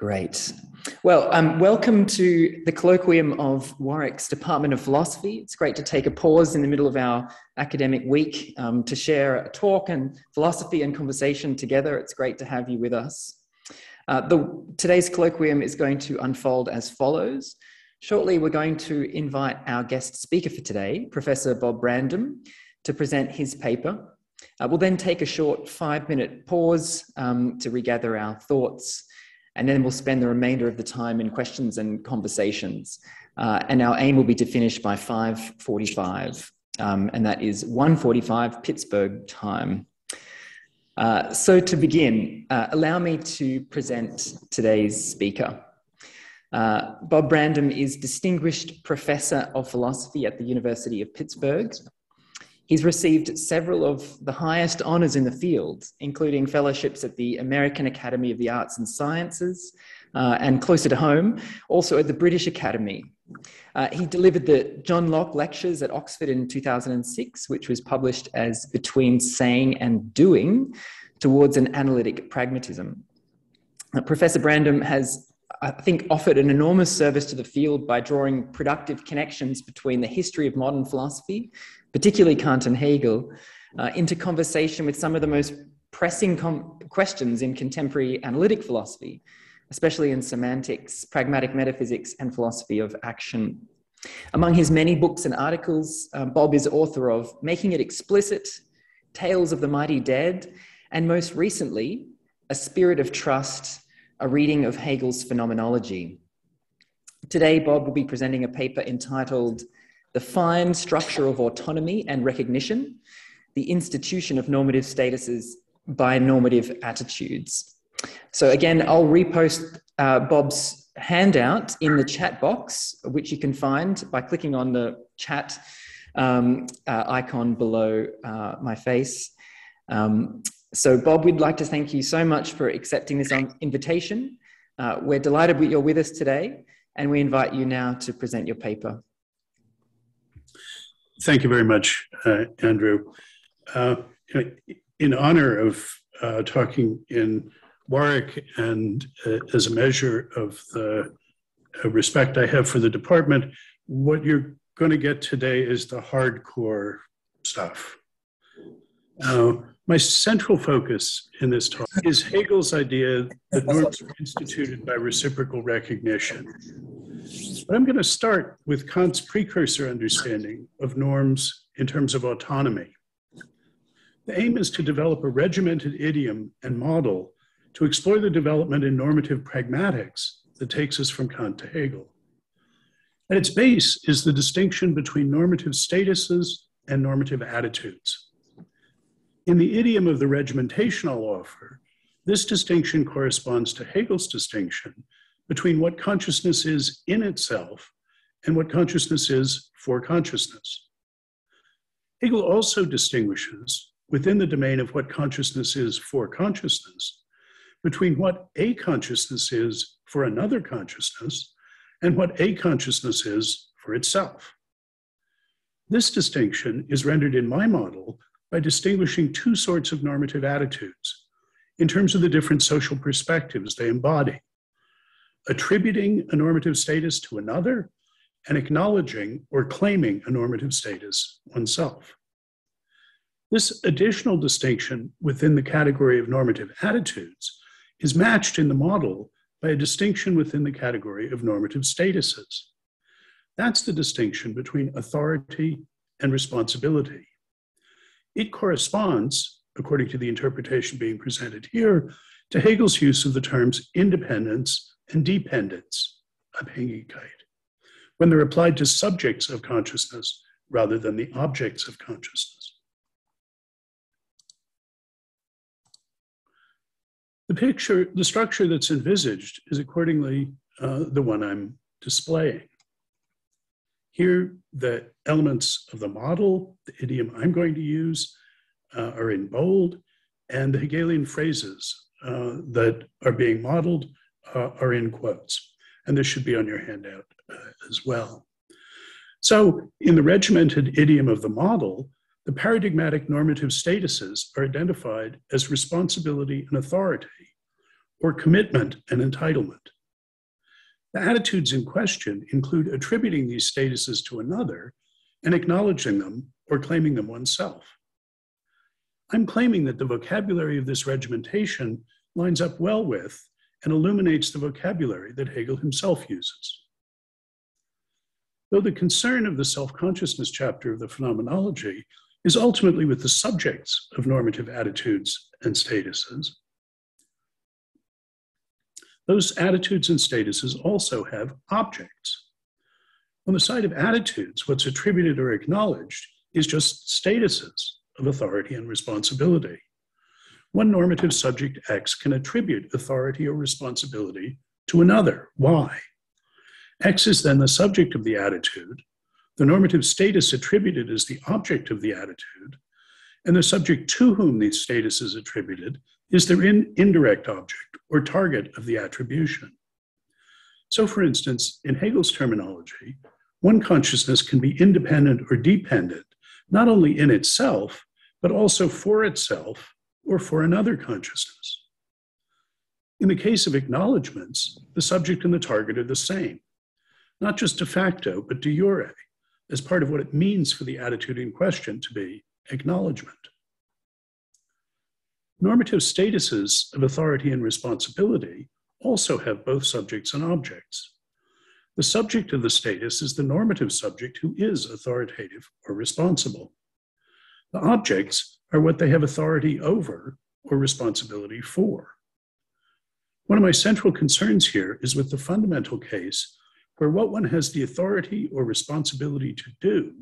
Great. Well, um, welcome to the colloquium of Warwick's Department of Philosophy. It's great to take a pause in the middle of our academic week um, to share a talk and philosophy and conversation together. It's great to have you with us. Uh, the, today's colloquium is going to unfold as follows. Shortly, we're going to invite our guest speaker for today, Professor Bob Brandom, to present his paper. Uh, we'll then take a short five minute pause um, to regather our thoughts and then we'll spend the remainder of the time in questions and conversations. Uh, and our aim will be to finish by 5.45, um, and that is 1.45 Pittsburgh time. Uh, so to begin, uh, allow me to present today's speaker. Uh, Bob Brandom is Distinguished Professor of Philosophy at the University of Pittsburgh He's received several of the highest honours in the field, including fellowships at the American Academy of the Arts and Sciences, uh, and closer to home, also at the British Academy. Uh, he delivered the John Locke Lectures at Oxford in 2006, which was published as Between Saying and Doing Towards an Analytic Pragmatism. Uh, Professor Brandom has I think, offered an enormous service to the field by drawing productive connections between the history of modern philosophy particularly Kant and Hegel, uh, into conversation with some of the most pressing com- questions in contemporary analytic philosophy, especially in semantics, pragmatic metaphysics, and philosophy of action. Among his many books and articles, uh, Bob is author of Making It Explicit, Tales of the Mighty Dead, and most recently, A Spirit of Trust, a reading of Hegel's Phenomenology. Today, Bob will be presenting a paper entitled the fine structure of autonomy and recognition, the institution of normative statuses by normative attitudes. So, again, I'll repost uh, Bob's handout in the chat box, which you can find by clicking on the chat um, uh, icon below uh, my face. Um, so, Bob, we'd like to thank you so much for accepting this invitation. Uh, we're delighted that you're with us today, and we invite you now to present your paper. Thank you very much, uh, Andrew. Uh, in honor of uh, talking in Warwick and uh, as a measure of the uh, respect I have for the department, what you're going to get today is the hardcore stuff. Uh, my central focus in this talk is Hegel's idea that norms are instituted by reciprocal recognition. But I'm going to start with Kant's precursor understanding of norms in terms of autonomy. The aim is to develop a regimented idiom and model to explore the development in normative pragmatics that takes us from Kant to Hegel. At its base is the distinction between normative statuses and normative attitudes. In the idiom of the regimentation I'll offer, this distinction corresponds to Hegel's distinction between what consciousness is in itself and what consciousness is for consciousness. Hegel also distinguishes within the domain of what consciousness is for consciousness between what a consciousness is for another consciousness and what a consciousness is for itself. This distinction is rendered in my model by distinguishing two sorts of normative attitudes in terms of the different social perspectives they embody attributing a normative status to another, and acknowledging or claiming a normative status oneself. This additional distinction within the category of normative attitudes is matched in the model by a distinction within the category of normative statuses. That's the distinction between authority and responsibility. It corresponds, according to the interpretation being presented here, to Hegel's use of the terms independence and dependence, Abhängigkeit, when they're applied to subjects of consciousness rather than the objects of consciousness. The picture, the structure that's envisaged is accordingly uh, the one I'm displaying. Here, the elements of the model, the idiom I'm going to use, uh, are in bold, and the Hegelian phrases uh, that are being modeled uh, are in quotes. And this should be on your handout uh, as well. So, in the regimented idiom of the model, the paradigmatic normative statuses are identified as responsibility and authority, or commitment and entitlement. The attitudes in question include attributing these statuses to another and acknowledging them or claiming them oneself. I'm claiming that the vocabulary of this regimentation lines up well with and illuminates the vocabulary that Hegel himself uses. Though the concern of the self consciousness chapter of the Phenomenology is ultimately with the subjects of normative attitudes and statuses, those attitudes and statuses also have objects. On the side of attitudes, what's attributed or acknowledged is just statuses of authority and responsibility. One normative subject X can attribute authority or responsibility to another, Y. X is then the subject of the attitude, the normative status attributed is the object of the attitude, and the subject to whom the status is attributed is their in, indirect object or target of the attribution. So, for instance, in Hegel's terminology, one consciousness can be independent or dependent, not only in itself, but also for itself or for another consciousness. In the case of acknowledgments, the subject and the target are the same, not just de facto, but de jure, as part of what it means for the attitude in question to be acknowledgement. Normative statuses of authority and responsibility also have both subjects and objects. The subject of the status is the normative subject who is authoritative or responsible. The objects are what they have authority over or responsibility for. One of my central concerns here is with the fundamental case where what one has the authority or responsibility to do,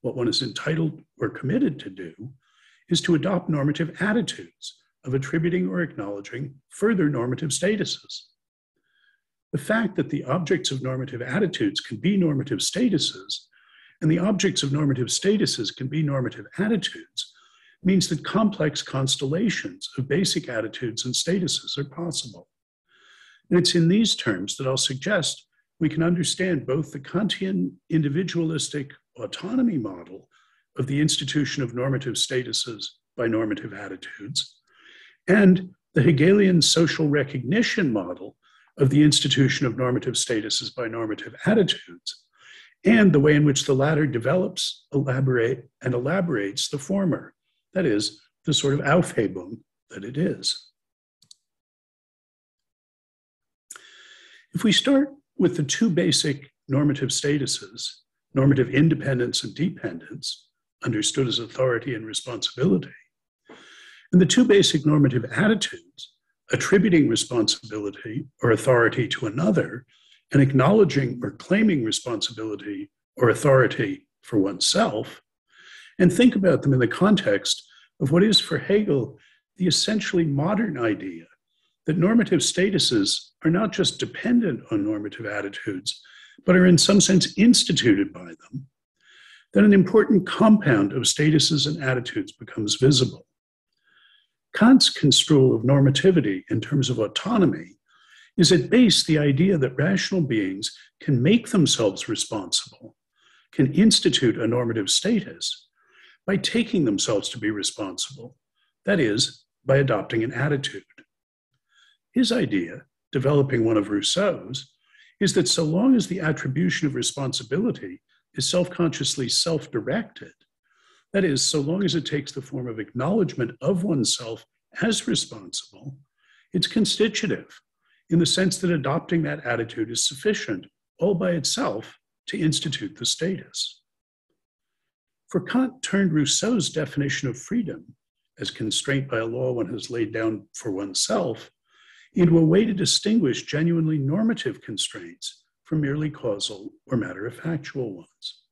what one is entitled or committed to do, is to adopt normative attitudes of attributing or acknowledging further normative statuses. The fact that the objects of normative attitudes can be normative statuses and the objects of normative statuses can be normative attitudes means that complex constellations of basic attitudes and statuses are possible. And it's in these terms that I'll suggest we can understand both the Kantian individualistic autonomy model of the institution of normative statuses by normative attitudes and the Hegelian social recognition model of the institution of normative statuses by normative attitudes, and the way in which the latter develops, elaborate, and elaborates the former that is, the sort of Aufhebung that it is. If we start with the two basic normative statuses, normative independence and dependence, understood as authority and responsibility, and the two basic normative attitudes, attributing responsibility or authority to another, and acknowledging or claiming responsibility or authority for oneself, and think about them in the context of what is for Hegel the essentially modern idea that normative statuses are not just dependent on normative attitudes, but are in some sense instituted by them, then an important compound of statuses and attitudes becomes visible. Kant's construal of normativity in terms of autonomy is at base the idea that rational beings can make themselves responsible, can institute a normative status, by taking themselves to be responsible, that is, by adopting an attitude. His idea, developing one of Rousseau's, is that so long as the attribution of responsibility is self consciously self directed, that is, so long as it takes the form of acknowledgement of oneself as responsible, it's constitutive in the sense that adopting that attitude is sufficient all by itself to institute the status. For Kant turned Rousseau's definition of freedom as constraint by a law one has laid down for oneself into a way to distinguish genuinely normative constraints merely causal or matter of factual ones.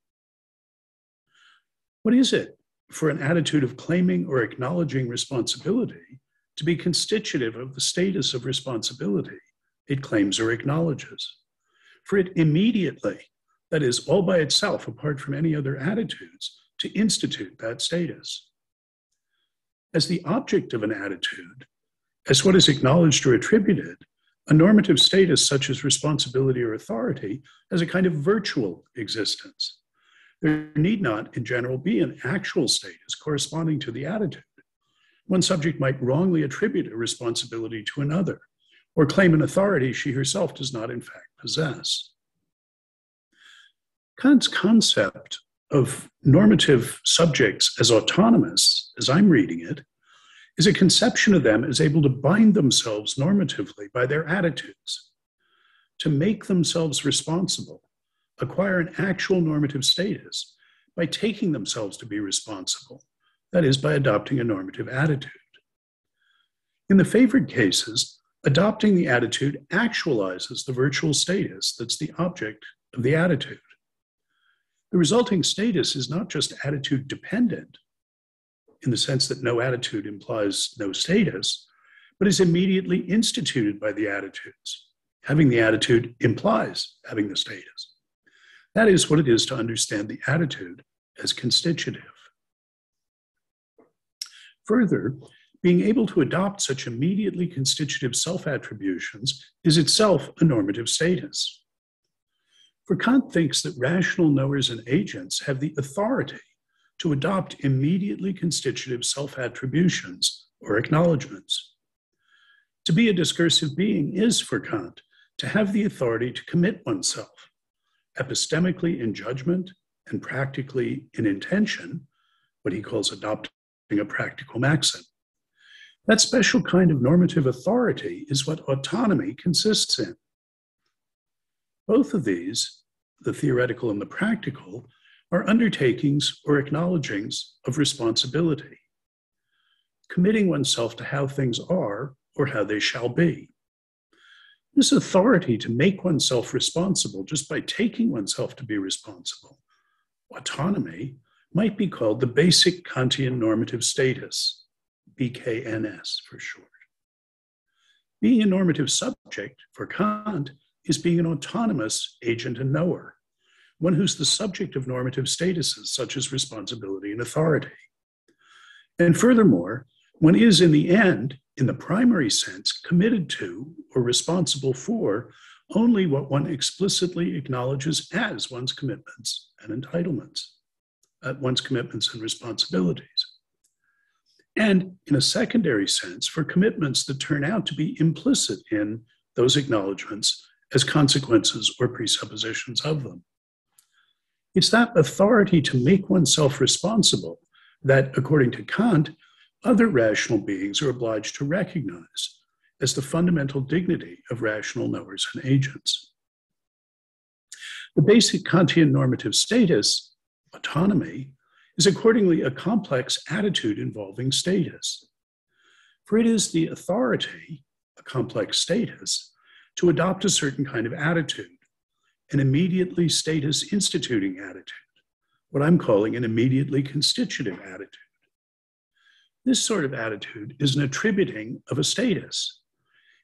What is it for an attitude of claiming or acknowledging responsibility to be constitutive of the status of responsibility it claims or acknowledges? For it immediately, that is, all by itself, apart from any other attitudes, to institute that status. As the object of an attitude, as what is acknowledged or attributed, a normative status such as responsibility or authority has a kind of virtual existence. There need not, in general, be an actual status corresponding to the attitude. One subject might wrongly attribute a responsibility to another, or claim an authority she herself does not, in fact, possess. Kant's concept of normative subjects as autonomous, as I'm reading it, is a conception of them as able to bind themselves normatively by their attitudes, to make themselves responsible, acquire an actual normative status by taking themselves to be responsible, that is, by adopting a normative attitude. In the favored cases, adopting the attitude actualizes the virtual status that's the object of the attitude. The resulting status is not just attitude dependent, in the sense that no attitude implies no status, but is immediately instituted by the attitudes. Having the attitude implies having the status. That is what it is to understand the attitude as constitutive. Further, being able to adopt such immediately constitutive self attributions is itself a normative status. For Kant thinks that rational knowers and agents have the authority to adopt immediately constitutive self attributions or acknowledgments. To be a discursive being is, for Kant, to have the authority to commit oneself, epistemically in judgment and practically in intention, what he calls adopting a practical maxim. That special kind of normative authority is what autonomy consists in. Both of these, the theoretical and the practical, are undertakings or acknowledgings of responsibility, committing oneself to how things are or how they shall be. This authority to make oneself responsible just by taking oneself to be responsible, autonomy, might be called the basic Kantian normative status BKNS for short. Being a normative subject for Kant is being an autonomous agent and knower, one who's the subject of normative statuses such as responsibility and authority. And furthermore, one is in the end, in the primary sense, committed to or responsible for only what one explicitly acknowledges as one's commitments and entitlements, uh, one's commitments and responsibilities and in a secondary sense for commitments that turn out to be implicit in those acknowledgments as consequences or presuppositions of them. It's that authority to make oneself responsible that, according to Kant, other rational beings are obliged to recognize as the fundamental dignity of rational knowers and agents. The basic Kantian normative status, autonomy, is accordingly a complex attitude involving status. For it is the authority, a complex status, to adopt a certain kind of attitude, an immediately status instituting attitude, what I'm calling an immediately constitutive attitude. This sort of attitude is an attributing of a status,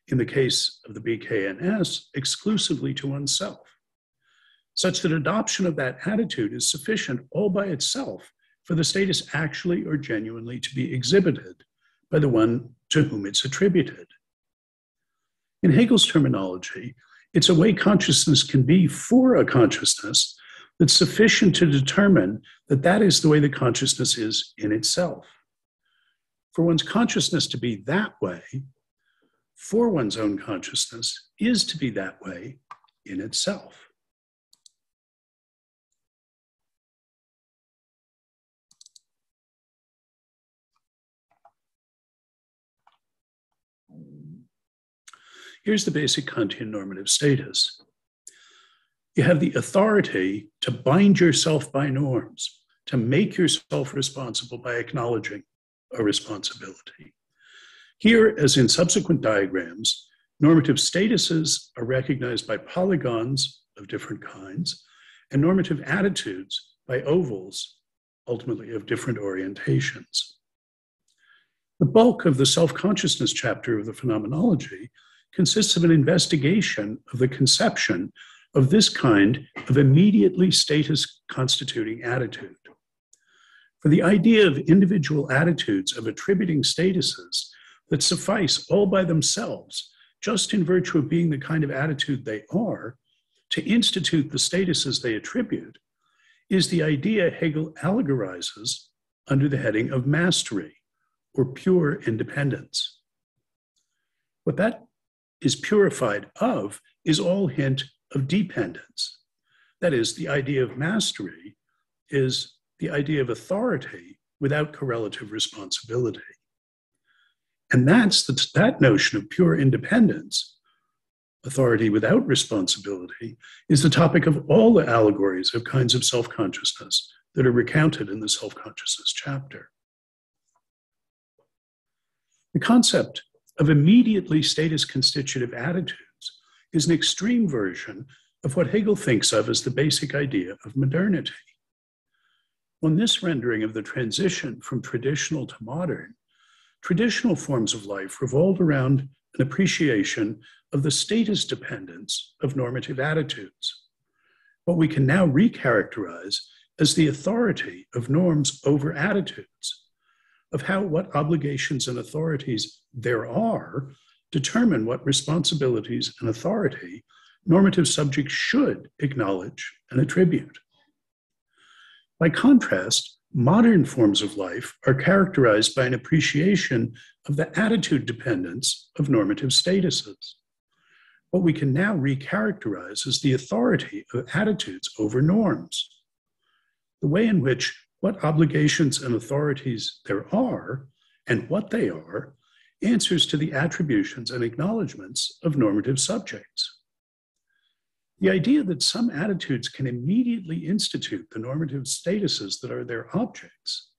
in the case of the BKNS, exclusively to oneself, such that adoption of that attitude is sufficient all by itself for the status actually or genuinely to be exhibited by the one to whom it's attributed. In Hegel's terminology, it's a way consciousness can be for a consciousness that's sufficient to determine that that is the way the consciousness is in itself. For one's consciousness to be that way, for one's own consciousness, is to be that way in itself. Here's the basic Kantian normative status. You have the authority to bind yourself by norms, to make yourself responsible by acknowledging a responsibility. Here, as in subsequent diagrams, normative statuses are recognized by polygons of different kinds, and normative attitudes by ovals, ultimately of different orientations. The bulk of the self consciousness chapter of the phenomenology consists of an investigation of the conception of this kind of immediately status constituting attitude. For the idea of individual attitudes of attributing statuses that suffice all by themselves, just in virtue of being the kind of attitude they are, to institute the statuses they attribute, is the idea Hegel allegorizes under the heading of mastery or pure independence. What that is purified of is all hint of dependence. That is, the idea of mastery is the idea of authority without correlative responsibility. And that's the, that notion of pure independence, authority without responsibility, is the topic of all the allegories of kinds of self consciousness that are recounted in the self consciousness chapter. The concept of immediately status constitutive attitudes is an extreme version of what Hegel thinks of as the basic idea of modernity. On this rendering of the transition from traditional to modern, traditional forms of life revolved around an appreciation of the status dependence of normative attitudes, what we can now recharacterize as the authority of norms over attitudes, of how what obligations and authorities there are determine what responsibilities and authority normative subjects should acknowledge and attribute. By contrast, modern forms of life are characterized by an appreciation of the attitude dependence of normative statuses. What we can now recharacterize as the authority of attitudes over norms. The way in which what obligations and authorities there are and what they are answers to the attributions and acknowledgments of normative subjects. The idea that some attitudes can immediately institute the normative statuses that are their objects,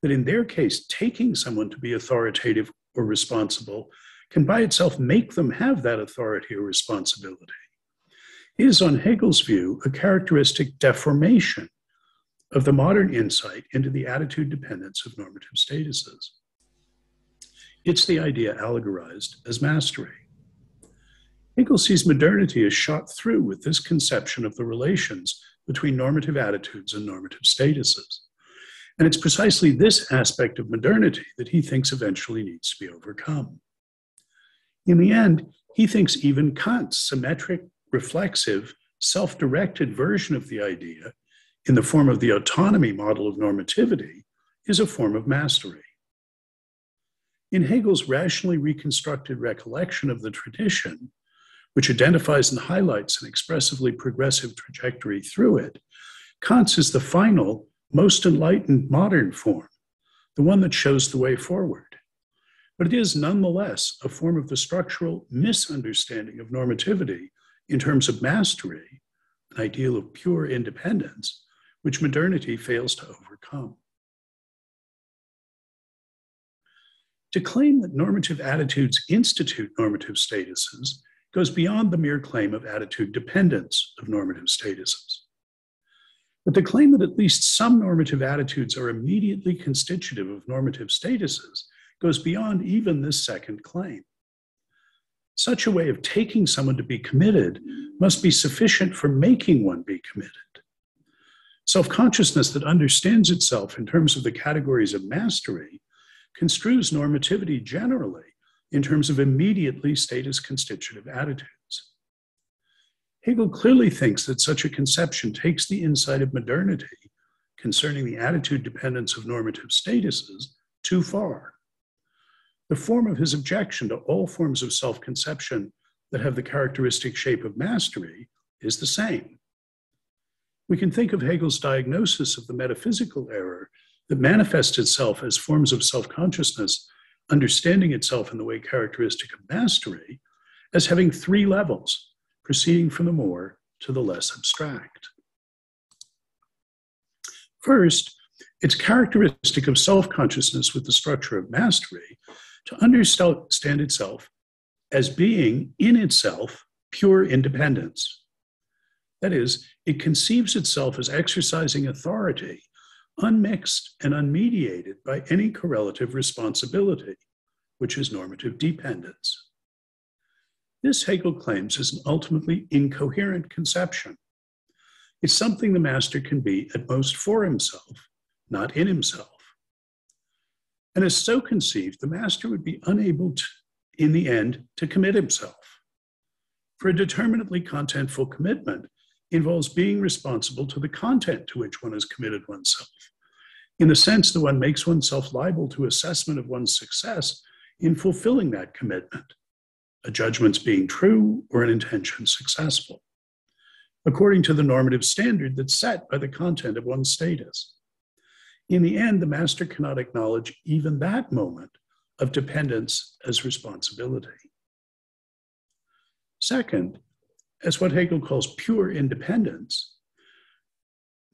that in their case, taking someone to be authoritative or responsible can by itself make them have that authority or responsibility, is, on Hegel's view, a characteristic deformation of the modern insight into the attitude dependence of normative statuses. It's the idea allegorized as mastery. Hegel sees modernity as shot through with this conception of the relations between normative attitudes and normative statuses. And it's precisely this aspect of modernity that he thinks eventually needs to be overcome. In the end, he thinks even Kant's symmetric, reflexive, self directed version of the idea, in the form of the autonomy model of normativity, is a form of mastery. In Hegel's rationally reconstructed recollection of the tradition, which identifies and highlights an expressively progressive trajectory through it, Kant's is the final, most enlightened modern form, the one that shows the way forward. But it is nonetheless a form of the structural misunderstanding of normativity in terms of mastery, an ideal of pure independence, which modernity fails to overcome. To claim that normative attitudes institute normative statuses goes beyond the mere claim of attitude dependence of normative statuses. But the claim that at least some normative attitudes are immediately constitutive of normative statuses goes beyond even this second claim. Such a way of taking someone to be committed must be sufficient for making one be committed. Self consciousness that understands itself in terms of the categories of mastery construes normativity generally in terms of immediately status constitutive attitudes. Hegel clearly thinks that such a conception takes the insight of modernity concerning the attitude dependence of normative statuses too far. The form of his objection to all forms of self conception that have the characteristic shape of mastery is the same. We can think of Hegel's diagnosis of the metaphysical error that manifests itself as forms of self consciousness understanding itself in the way characteristic of mastery as having three levels, proceeding from the more to the less abstract. First, it's characteristic of self consciousness with the structure of mastery to understand itself as being in itself pure independence. That is, it conceives itself as exercising authority unmixed and unmediated by any correlative responsibility, which is normative dependence. This, Hegel claims, is an ultimately incoherent conception. It's something the master can be at most for himself, not in himself. And as so conceived, the master would be unable to, in the end, to commit himself. For a determinately contentful commitment involves being responsible to the content to which one has committed oneself, in the sense that one makes oneself liable to assessment of one's success in fulfilling that commitment. a judgment's being true or an intention successful, according to the normative standard that's set by the content of one's status. In the end, the master cannot acknowledge even that moment of dependence as responsibility. Second, as what Hegel calls pure independence,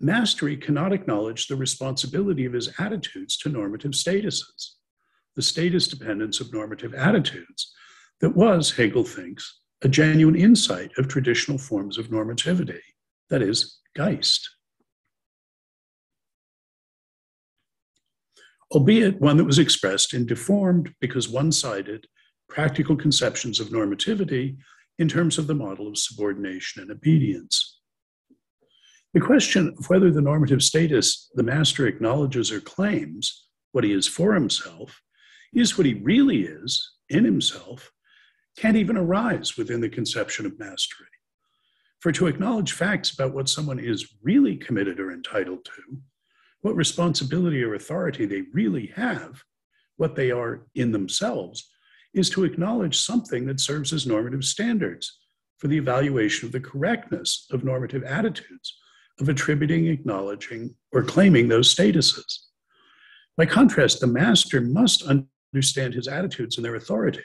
mastery cannot acknowledge the responsibility of his attitudes to normative statuses, the status dependence of normative attitudes that was, Hegel thinks, a genuine insight of traditional forms of normativity, that is, Geist. Albeit one that was expressed in deformed, because one sided, practical conceptions of normativity in terms of the model of subordination and obedience. The question of whether the normative status the master acknowledges or claims, what he is for himself, is what he really is in himself, can't even arise within the conception of mastery. For to acknowledge facts about what someone is really committed or entitled to, what responsibility or authority they really have, what they are in themselves, is to acknowledge something that serves as normative standards for the evaluation of the correctness of normative attitudes, of attributing, acknowledging, or claiming those statuses. By contrast, the master must understand his attitudes and their authority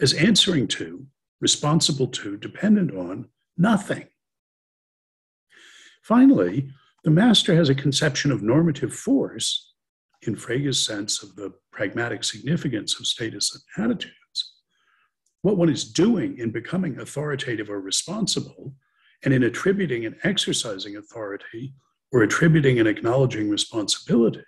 as answering to, responsible to, dependent on nothing. Finally, the master has a conception of normative force, in Frege's sense of the pragmatic significance of status and attitudes. What one is doing in becoming authoritative or responsible, and in attributing and exercising authority or attributing and acknowledging responsibility,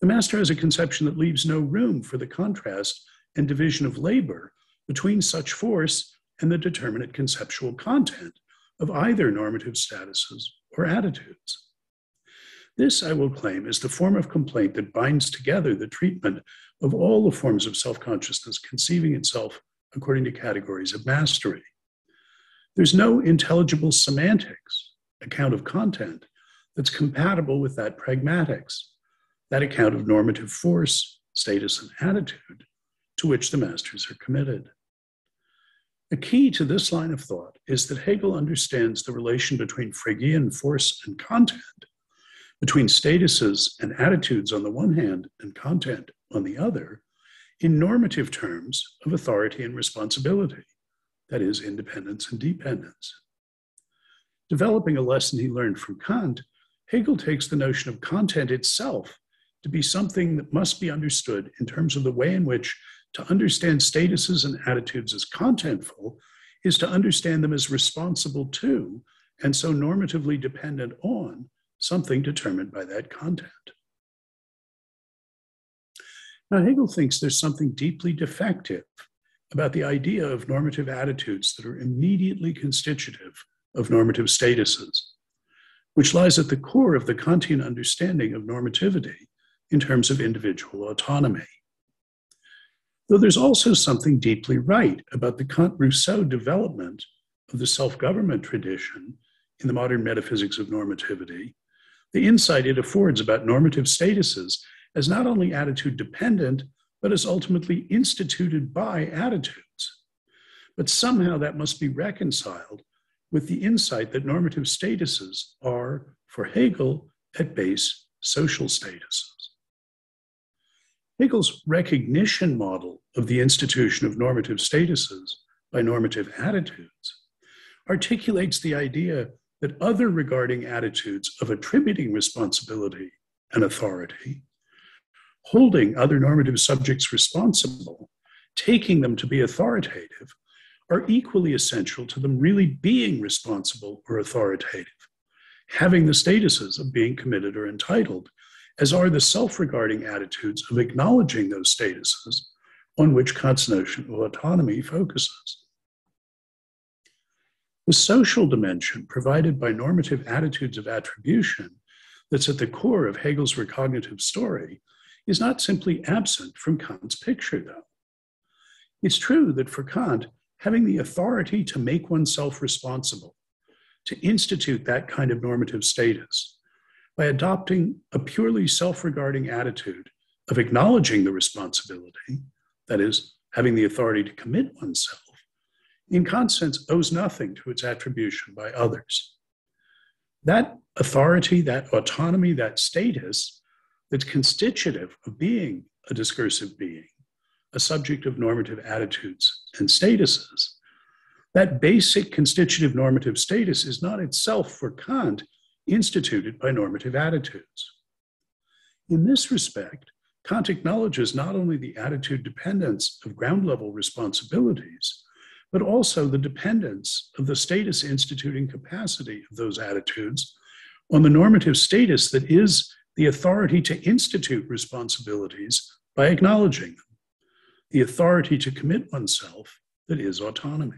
the master has a conception that leaves no room for the contrast and division of labor between such force and the determinate conceptual content of either normative statuses or attitudes. This, I will claim, is the form of complaint that binds together the treatment of all the forms of self consciousness conceiving itself according to categories of mastery. There's no intelligible semantics, account of content, that's compatible with that pragmatics, that account of normative force, status, and attitude to which the masters are committed. The key to this line of thought is that Hegel understands the relation between Fregean force and content, between statuses and attitudes on the one hand and content on the other, in normative terms of authority and responsibility, that is, independence and dependence. Developing a lesson he learned from Kant, Hegel takes the notion of content itself to be something that must be understood in terms of the way in which to understand statuses and attitudes as contentful is to understand them as responsible to, and so normatively dependent on, something determined by that content. Now, Hegel thinks there's something deeply defective about the idea of normative attitudes that are immediately constitutive of normative statuses, which lies at the core of the Kantian understanding of normativity in terms of individual autonomy. Though there's also something deeply right about the Kant Rousseau development of the self government tradition in the modern metaphysics of normativity, the insight it affords about normative statuses as not only attitude dependent, but as ultimately instituted by attitudes. But somehow that must be reconciled with the insight that normative statuses are, for Hegel, at base social statuses. Hegel's recognition model of the institution of normative statuses by normative attitudes articulates the idea that other regarding attitudes of attributing responsibility and authority, holding other normative subjects responsible, taking them to be authoritative, are equally essential to them really being responsible or authoritative, having the statuses of being committed or entitled, as are the self regarding attitudes of acknowledging those statuses on which Kant's notion of autonomy focuses. The social dimension provided by normative attitudes of attribution that's at the core of Hegel's recognitive story is not simply absent from Kant's picture, though. It's true that for Kant, having the authority to make oneself responsible, to institute that kind of normative status, by adopting a purely self regarding attitude of acknowledging the responsibility, that is, having the authority to commit oneself, in sense, owes nothing to its attribution by others. That authority, that autonomy, that status that's constitutive of being a discursive being, a subject of normative attitudes and statuses, that basic constitutive normative status is not itself for Kant instituted by normative attitudes. In this respect, Kant acknowledges not only the attitude dependence of ground level responsibilities, but also the dependence of the status instituting capacity of those attitudes on the normative status that is the authority to institute responsibilities by acknowledging them, the authority to commit oneself that is autonomy.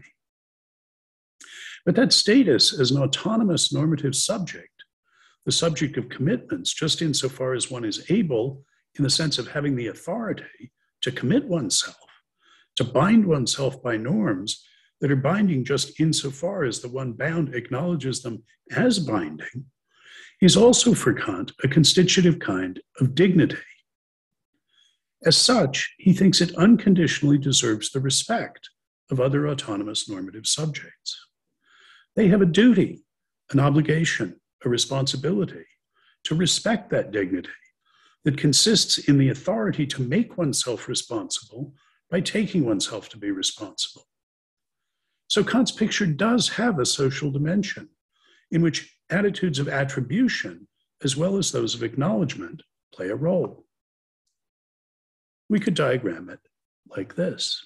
But that status as an autonomous normative subject, the subject of commitments, just insofar as one is able, in the sense of having the authority to commit oneself, to bind oneself by norms that are binding just insofar as the one bound acknowledges them as binding, is also for Kant a constitutive kind of dignity. As such, he thinks it unconditionally deserves the respect of other autonomous normative subjects. They have a duty, an obligation, a responsibility to respect that dignity that consists in the authority to make oneself responsible by taking oneself to be responsible. So Kant's picture does have a social dimension in which attitudes of attribution, as well as those of acknowledgement, play a role. We could diagram it like this.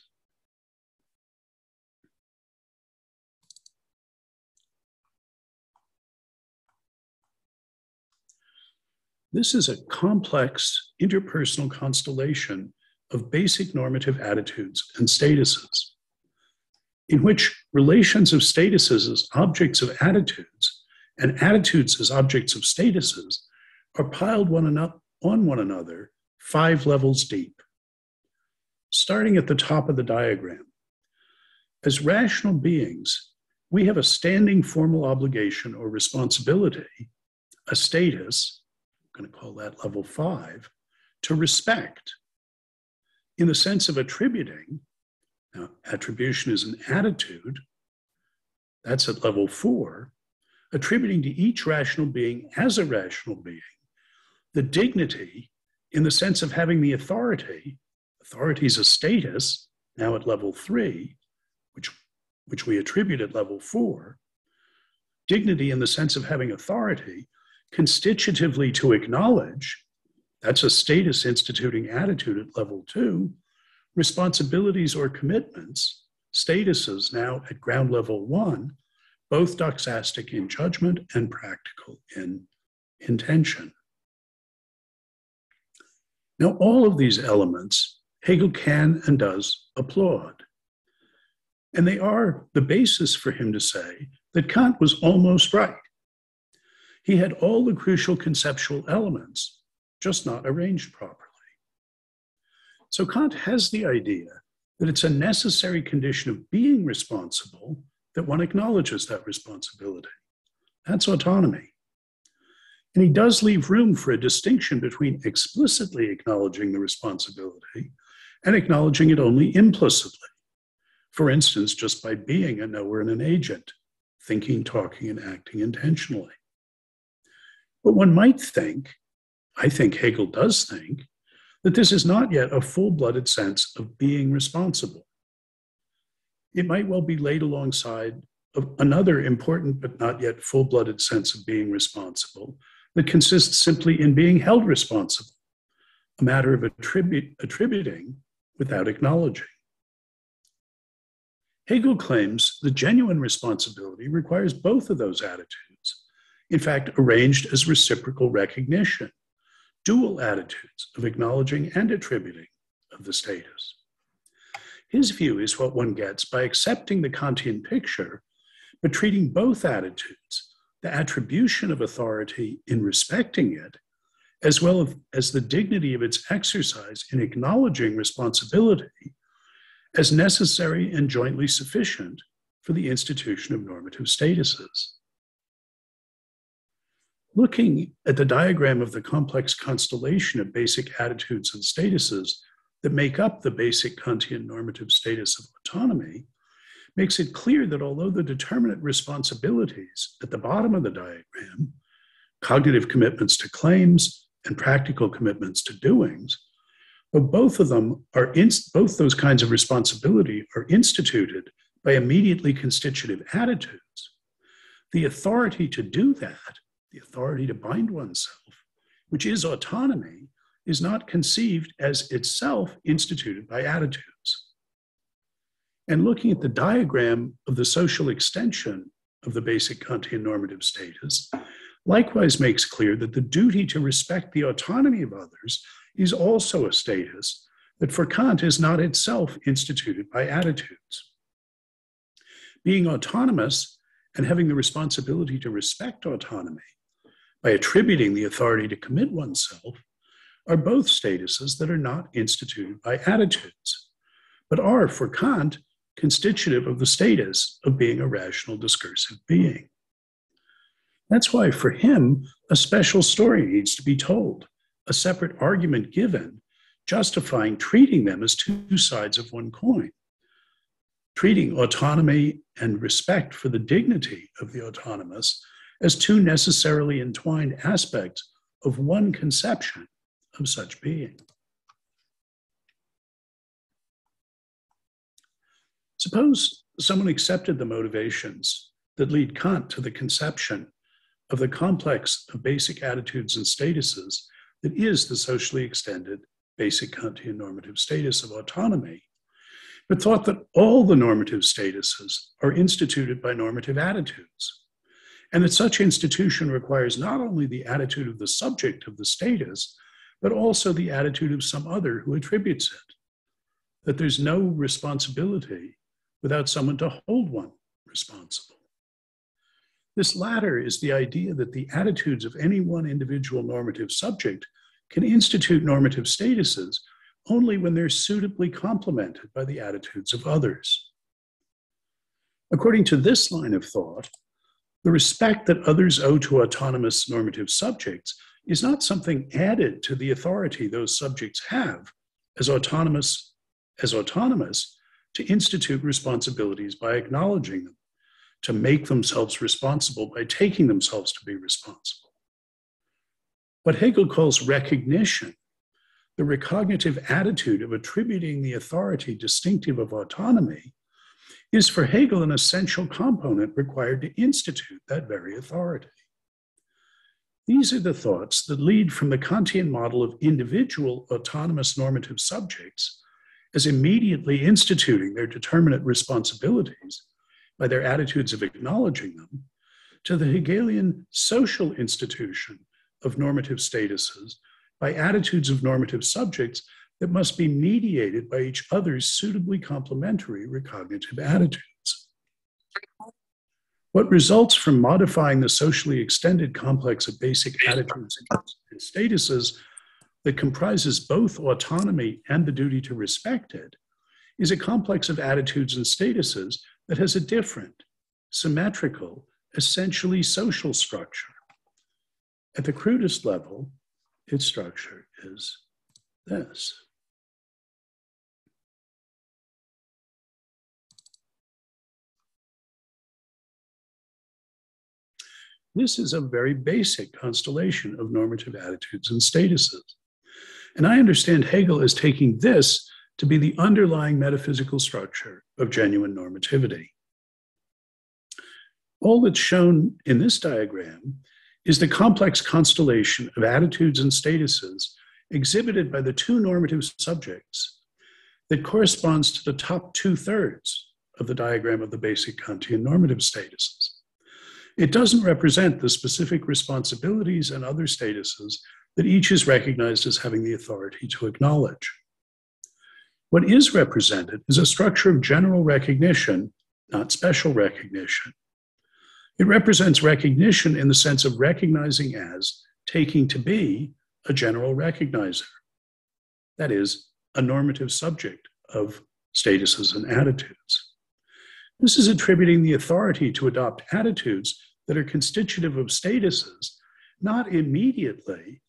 This is a complex interpersonal constellation of basic normative attitudes and statuses, in which relations of statuses as objects of attitudes and attitudes as objects of statuses are piled one on one another five levels deep. Starting at the top of the diagram, as rational beings, we have a standing formal obligation or responsibility, a status, I'm going to call that level five, to respect in the sense of attributing. Now, attribution is an attitude, that's at level four, attributing to each rational being as a rational being the dignity in the sense of having the authority. Authority is a status, now at level three, which, which we attribute at level four. Dignity in the sense of having authority constitutively to acknowledge, that's a status instituting attitude at level two, responsibilities or commitments, statuses now at ground level one, both doxastic in judgment and practical in intention. Now, all of these elements Hegel can and does applaud. And they are the basis for him to say that Kant was almost right he had all the crucial conceptual elements, just not arranged properly. So Kant has the idea that it's a necessary condition of being responsible that one acknowledges that responsibility. That's autonomy. And he does leave room for a distinction between explicitly acknowledging the responsibility and acknowledging it only implicitly. For instance, just by being a knower and an agent, thinking, talking, and acting intentionally. But one might think, I think Hegel does think, that this is not yet a full blooded sense of being responsible. It might well be laid alongside of another important but not yet full blooded sense of being responsible that consists simply in being held responsible, a matter of attributing without acknowledging. Hegel claims the genuine responsibility requires both of those attitudes in fact, arranged as reciprocal recognition, dual attitudes of acknowledging and attributing of the status. His view is what one gets by accepting the Kantian picture, but treating both attitudes, the attribution of authority in respecting it, as well as the dignity of its exercise in acknowledging responsibility, as necessary and jointly sufficient for the institution of normative statuses. Looking at the diagram of the complex constellation of basic attitudes and statuses that make up the basic Kantian normative status of autonomy, makes it clear that although the determinate responsibilities at the bottom of the diagram, cognitive commitments to claims and practical commitments to doings, but both of them are both those kinds of responsibility are instituted by immediately constitutive attitudes. The authority to do that, the authority to bind oneself, which is autonomy, is not conceived as itself instituted by attitudes. And looking at the diagram of the social extension of the basic Kantian normative status, likewise makes clear that the duty to respect the autonomy of others is also a status that for Kant is not itself instituted by attitudes. Being autonomous and having the responsibility to respect autonomy by attributing the authority to commit oneself are both statuses that are not instituted by attitudes, but are, for Kant, constitutive of the status of being a rational discursive being. That's why, for him, a special story needs to be told, a separate argument given, justifying treating them as two sides of one coin. Treating autonomy and respect for the dignity of the autonomous as two necessarily entwined aspects of one conception of such being. Suppose someone accepted the motivations that lead Kant to the conception of the complex of basic attitudes and statuses that is the socially extended basic Kantian normative status of autonomy, but thought that all the normative statuses are instituted by normative attitudes, and that such institution requires not only the attitude of the subject of the status, but also the attitude of some other who attributes it, that there's no responsibility without someone to hold one responsible. This latter is the idea that the attitudes of any one individual normative subject can institute normative statuses only when they're suitably complemented by the attitudes of others. According to this line of thought, the respect that others owe to autonomous normative subjects is not something added to the authority those subjects have as autonomous as autonomous to institute responsibilities by acknowledging them to make themselves responsible by taking themselves to be responsible. What Hegel calls recognition, the recognitive attitude of attributing the authority distinctive of autonomy, is for Hegel an essential component required to institute that very authority. These are the thoughts that lead from the Kantian model of individual autonomous normative subjects as immediately instituting their determinate responsibilities by their attitudes of acknowledging them, to the Hegelian social institution of normative statuses by attitudes of normative subjects that must be mediated by each other's suitably complementary recognitive attitudes. What results from modifying the socially extended complex of basic attitudes and statuses that comprises both autonomy and the duty to respect it is a complex of attitudes and statuses that has a different, symmetrical, essentially social structure. At the crudest level, its structure is this. This is a very basic constellation of normative attitudes and statuses. And I understand Hegel is taking this to be the underlying metaphysical structure of genuine normativity. All that's shown in this diagram is the complex constellation of attitudes and statuses exhibited by the two normative subjects that corresponds to the top two thirds of the diagram of the basic Kantian normative statuses. It doesn't represent the specific responsibilities and other statuses that each is recognized as having the authority to acknowledge. What is represented is a structure of general recognition, not special recognition. It represents recognition in the sense of recognizing as, taking to be, a general recognizer. That is, a normative subject of statuses and attitudes. This is attributing the authority to adopt attitudes that are constitutive of statuses, not immediately,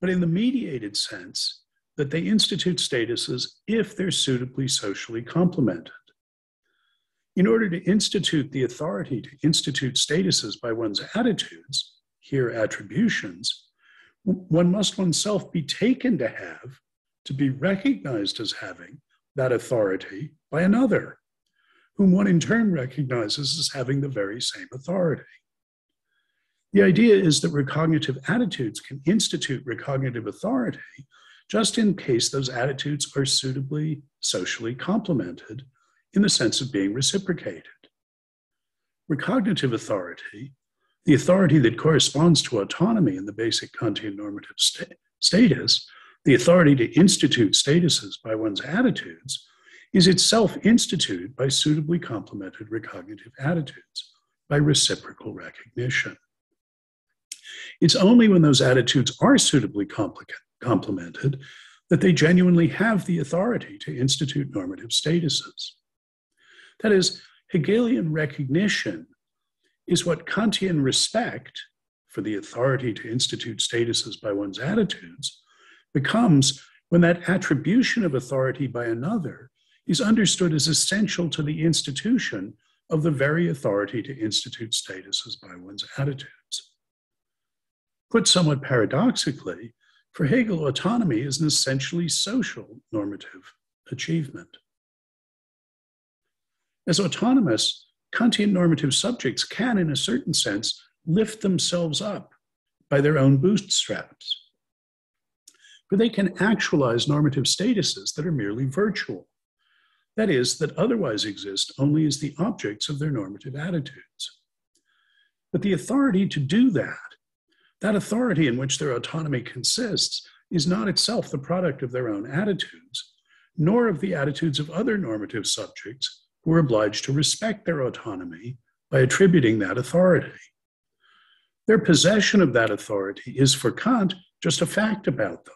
but in the mediated sense that they institute statuses if they're suitably socially complemented. In order to institute the authority to institute statuses by one's attitudes, here attributions, one must oneself be taken to have, to be recognized as having that authority by another, whom one in turn recognizes as having the very same authority. The idea is that recognitive attitudes can institute recognitive authority just in case those attitudes are suitably socially complemented in the sense of being reciprocated. Recognitive authority, the authority that corresponds to autonomy in the basic Kantian normative sta- status, the authority to institute statuses by one's attitudes, is itself instituted by suitably complemented recognitive attitudes, by reciprocal recognition. It's only when those attitudes are suitably complemented that they genuinely have the authority to institute normative statuses. That is, Hegelian recognition is what Kantian respect for the authority to institute statuses by one's attitudes becomes when that attribution of authority by another is understood as essential to the institution of the very authority to institute statuses by one's attitudes. Put somewhat paradoxically, for Hegel, autonomy is an essentially social normative achievement. As autonomous, Kantian normative subjects can, in a certain sense, lift themselves up by their own bootstraps. For they can actualize normative statuses that are merely virtual, that is, that otherwise exist only as the objects of their normative attitudes. But the authority to do that, that authority in which their autonomy consists, is not itself the product of their own attitudes, nor of the attitudes of other normative subjects who are obliged to respect their autonomy by attributing that authority. Their possession of that authority is for Kant just a fact about them,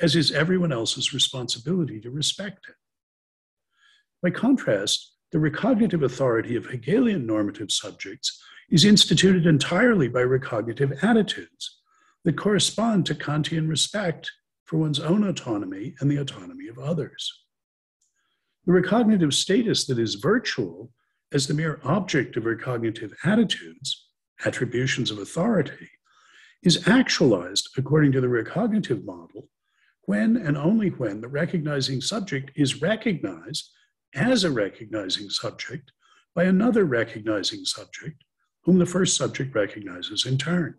as is everyone else's responsibility to respect it. By contrast, the recognitive authority of Hegelian normative subjects is instituted entirely by recognitive attitudes that correspond to Kantian respect for one's own autonomy and the autonomy of others. The recognitive status that is virtual as the mere object of recognitive attitudes, attributions of authority, is actualized according to the recognitive model when and only when the recognizing subject is recognized as a recognizing subject by another recognizing subject whom the first subject recognizes in turn.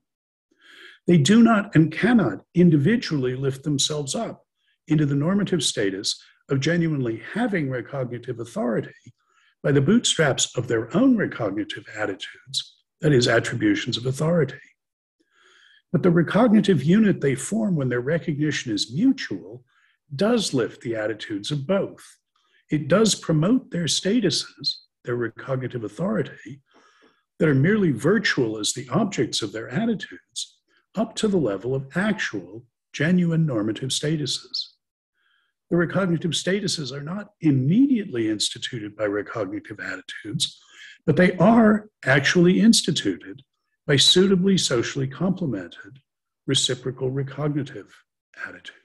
They do not and cannot individually lift themselves up into the normative status of genuinely having recognitive authority by the bootstraps of their own recognitive attitudes, that is, attributions of authority. But the recognitive unit they form when their recognition is mutual does lift the attitudes of both. It does promote their statuses, their recognitive authority, that are merely virtual as the objects of their attitudes, up to the level of actual, genuine normative statuses the recognitive statuses are not immediately instituted by recognitive attitudes, but they are actually instituted by suitably socially complemented reciprocal recognitive attitudes.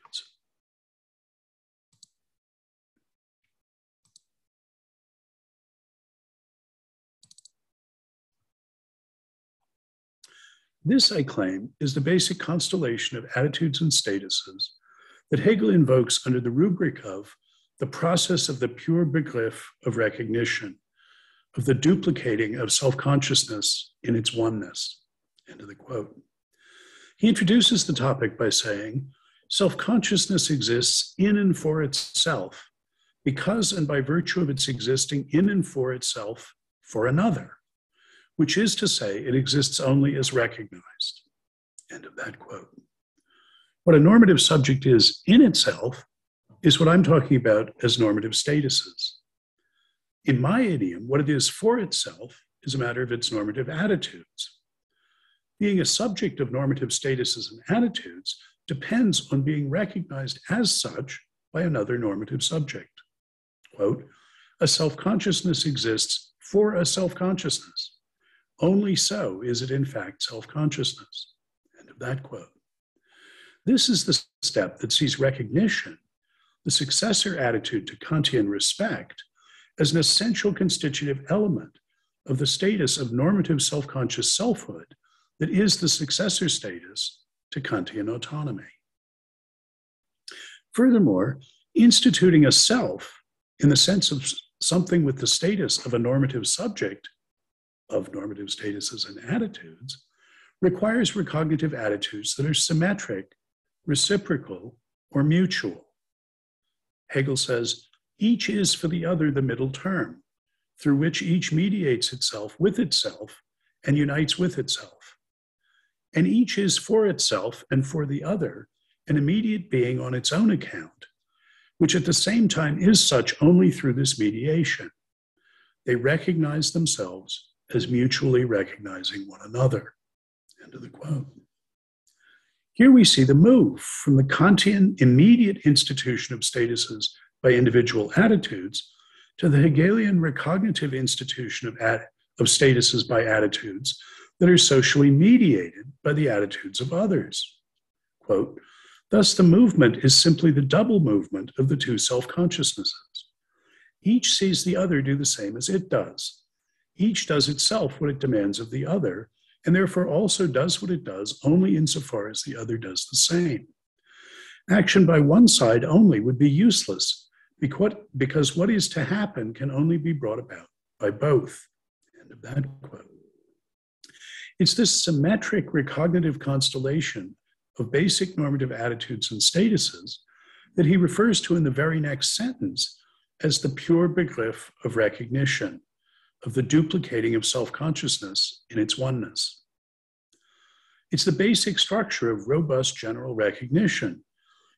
This, I claim, is the basic constellation of attitudes and statuses that Hegel invokes under the rubric of the process of the pure begriff of recognition, of the duplicating of self consciousness in its oneness. End of the quote. He introduces the topic by saying, Self consciousness exists in and for itself, because and by virtue of its existing in and for itself for another, which is to say, it exists only as recognized. End of that quote. What a normative subject is in itself is what I'm talking about as normative statuses. In my idiom, what it is for itself is a matter of its normative attitudes. Being a subject of normative statuses and attitudes depends on being recognized as such by another normative subject. Quote, a self consciousness exists for a self consciousness. Only so is it, in fact, self consciousness. End of that quote. This is the step that sees recognition, the successor attitude to Kantian respect, as an essential constitutive element of the status of normative self conscious selfhood that is the successor status to Kantian autonomy. Furthermore, instituting a self in the sense of something with the status of a normative subject of normative statuses and attitudes requires recognitive attitudes that are symmetric, reciprocal, or mutual. Hegel says, each is for the other the middle term, through which each mediates itself with itself and unites with itself. And each is for itself and for the other an immediate being on its own account, which at the same time is such only through this mediation. They recognize themselves as mutually recognizing one another. End of the quote. Here we see the move from the Kantian immediate institution of statuses by individual attitudes to the Hegelian recognitive institution of, of statuses by attitudes that are socially mediated by the attitudes of others. Quote, Thus, the movement is simply the double movement of the two self consciousnesses. Each sees the other do the same as it does. Each does itself what it demands of the other, and therefore also does what it does only insofar as the other does the same. Action by one side only would be useless because what is to happen can only be brought about by both. End of that quote. It's this symmetric recognitive constellation of basic normative attitudes and statuses that he refers to in the very next sentence as the pure begriff of recognition of the duplicating of self consciousness in its oneness. It's the basic structure of robust general recognition,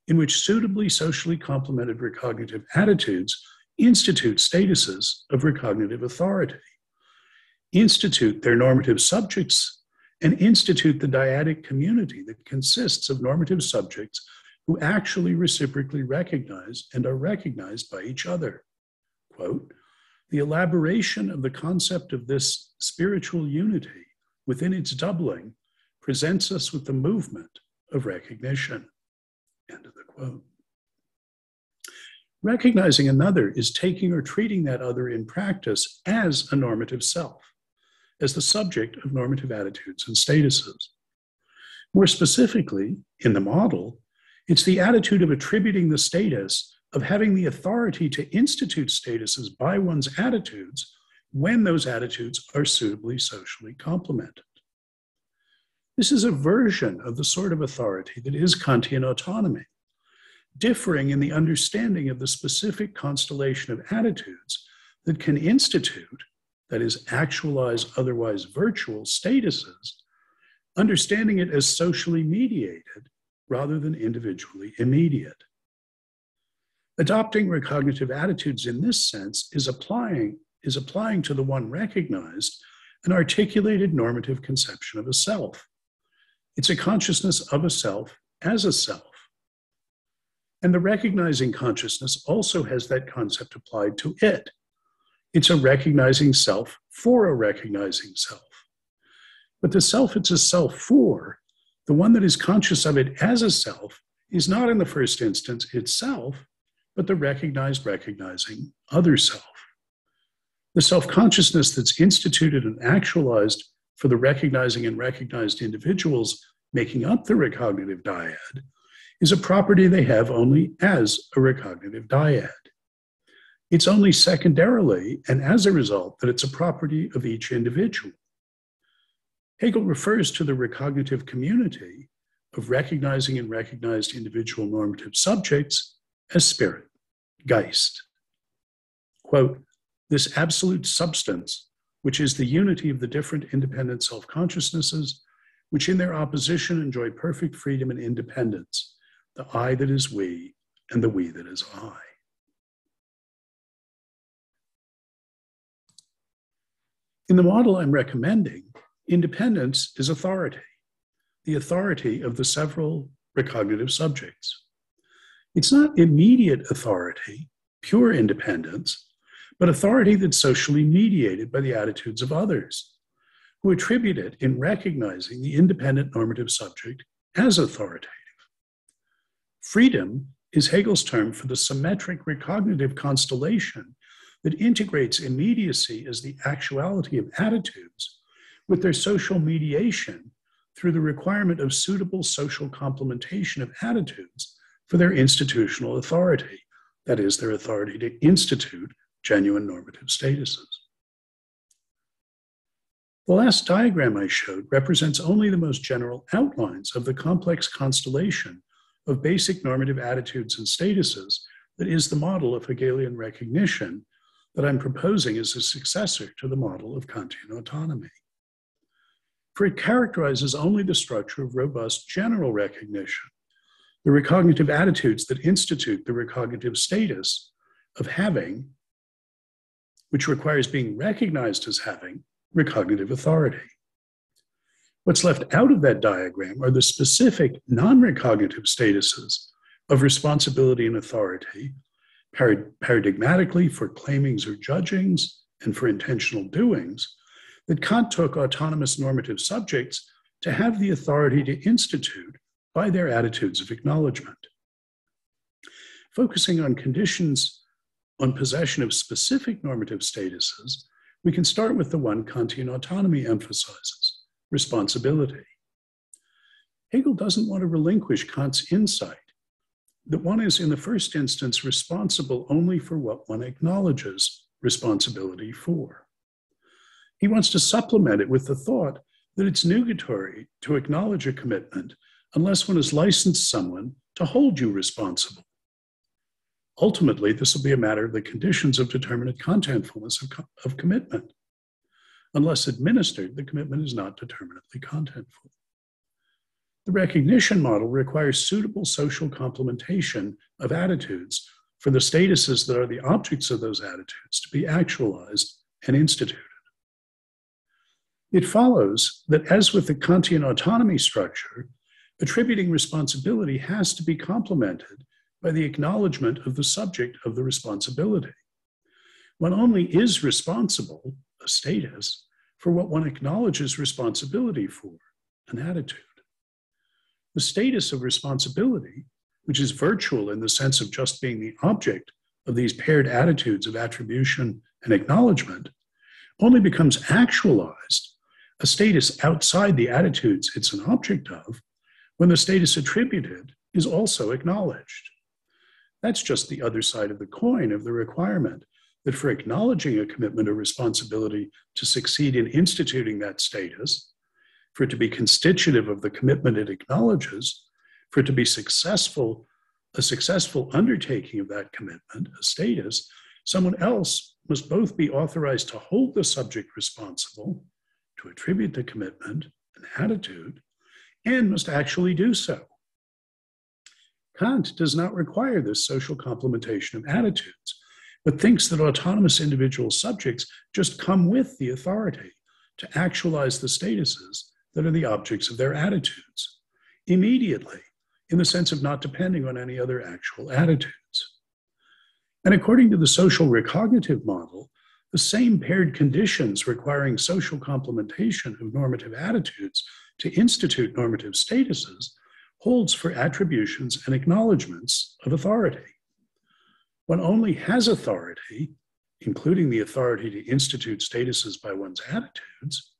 in which suitably socially complemented recognitive attitudes institute statuses of recognitive authority, institute their normative subjects, and institute the dyadic community that consists of normative subjects who actually reciprocally recognize and are recognized by each other. Quote, the elaboration of the concept of this spiritual unity within its doubling presents us with the movement of recognition. End of the quote. Recognizing another is taking or treating that other in practice as a normative self, as the subject of normative attitudes and statuses. More specifically, in the model, it's the attitude of attributing the status of having the authority to institute statuses by one's attitudes when those attitudes are suitably socially complemented. This is a version of the sort of authority that is Kantian autonomy, differing in the understanding of the specific constellation of attitudes that can institute, that is, actualize otherwise virtual statuses, understanding it as socially mediated rather than individually immediate. Adopting recognitive attitudes in this sense is applying, is applying to the one recognized an articulated normative conception of a self. It's a consciousness of a self as a self. And the recognizing consciousness also has that concept applied to it. It's a recognizing self for a recognizing self. But the self it's a self for, the one that is conscious of it as a self, is not in the first instance itself, but the recognized recognizing other self. The self consciousness that's instituted and actualized for the recognizing and recognized individuals making up the recognitive dyad is a property they have only as a recognitive dyad. It's only secondarily and as a result that it's a property of each individual. Hegel refers to the recognitive community of recognizing and recognized individual normative subjects as spirit, Geist. Quote, this absolute substance, which is the unity of the different independent self consciousnesses, which in their opposition enjoy perfect freedom and independence, the I that is we and the we that is I. In the model I'm recommending, independence is authority, the authority of the several recognitive subjects. It's not immediate authority, pure independence, but authority that's socially mediated by the attitudes of others, who attribute it in recognizing the independent normative subject as authoritative. Freedom is Hegel's term for the symmetric recognitive constellation that integrates immediacy as the actuality of attitudes with their social mediation through the requirement of suitable social complementation of attitudes for their institutional authority, that is, their authority to institute genuine normative statuses. The last diagram I showed represents only the most general outlines of the complex constellation of basic normative attitudes and statuses that is the model of Hegelian recognition that I'm proposing as a successor to the model of Kantian autonomy. For it characterizes only the structure of robust general recognition, the recognitive attitudes that institute the recognitive status of having, which requires being recognized as having recognitive authority. What's left out of that diagram are the specific non recognitive statuses of responsibility and authority, paradigmatically for claimings or judgings and for intentional doings, that Kant took autonomous normative subjects to have the authority to institute by their attitudes of acknowledgement. Focusing on conditions on possession of specific normative statuses we can start with the one Kantian autonomy emphasizes responsibility. Hegel doesn't want to relinquish Kant's insight that one is, in the first instance, responsible only for what one acknowledges responsibility for. He wants to supplement it with the thought that it's nugatory to acknowledge a commitment unless one has licensed someone to hold you responsible. Ultimately, this will be a matter of the conditions of determinate contentfulness of, of commitment. Unless administered, the commitment is not determinately contentful. The recognition model requires suitable social complementation of attitudes for the statuses that are the objects of those attitudes to be actualized and instituted. It follows that, as with the Kantian autonomy structure, attributing responsibility has to be complemented by the acknowledgement of the subject of the responsibility. One only is responsible, a status, for what one acknowledges responsibility for, an attitude. The status of responsibility, which is virtual in the sense of just being the object of these paired attitudes of attribution and acknowledgement, only becomes actualized, a status outside the attitudes it's an object of, when the status attributed is also acknowledged. That's just the other side of the coin of the requirement that for acknowledging a commitment or responsibility to succeed in instituting that status, for it to be constitutive of the commitment it acknowledges, for it to be successful, a successful undertaking of that commitment, a status, someone else must both be authorized to hold the subject responsible, to attribute the commitment, an attitude, and must actually do so. Kant does not require this social complementation of attitudes, but thinks that autonomous individual subjects just come with the authority to actualize the statuses that are the objects of their attitudes immediately, in the sense of not depending on any other actual attitudes. And according to the social recognitive model, the same paired conditions requiring social complementation of normative attitudes to institute normative statuses holds for attributions and acknowledgments of authority. One only has authority, including the authority to institute statuses by one's attitudes,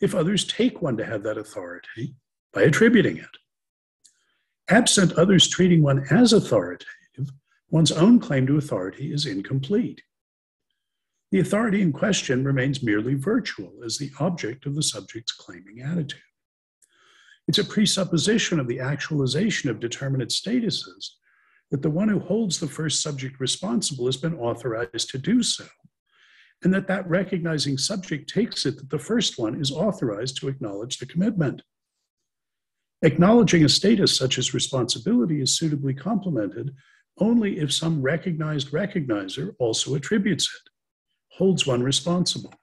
if others take one to have that authority by attributing it. Absent others treating one as authoritative, one's own claim to authority is incomplete. The authority in question remains merely virtual as the object of the subject's claiming attitude. It's a presupposition of the actualization of determinate statuses that the one who holds the first subject responsible has been authorized to do so, and that that recognizing subject takes it that the first one is authorized to acknowledge the commitment. Acknowledging a status such as responsibility is suitably complemented only if some recognized recognizer also attributes it, holds one responsible.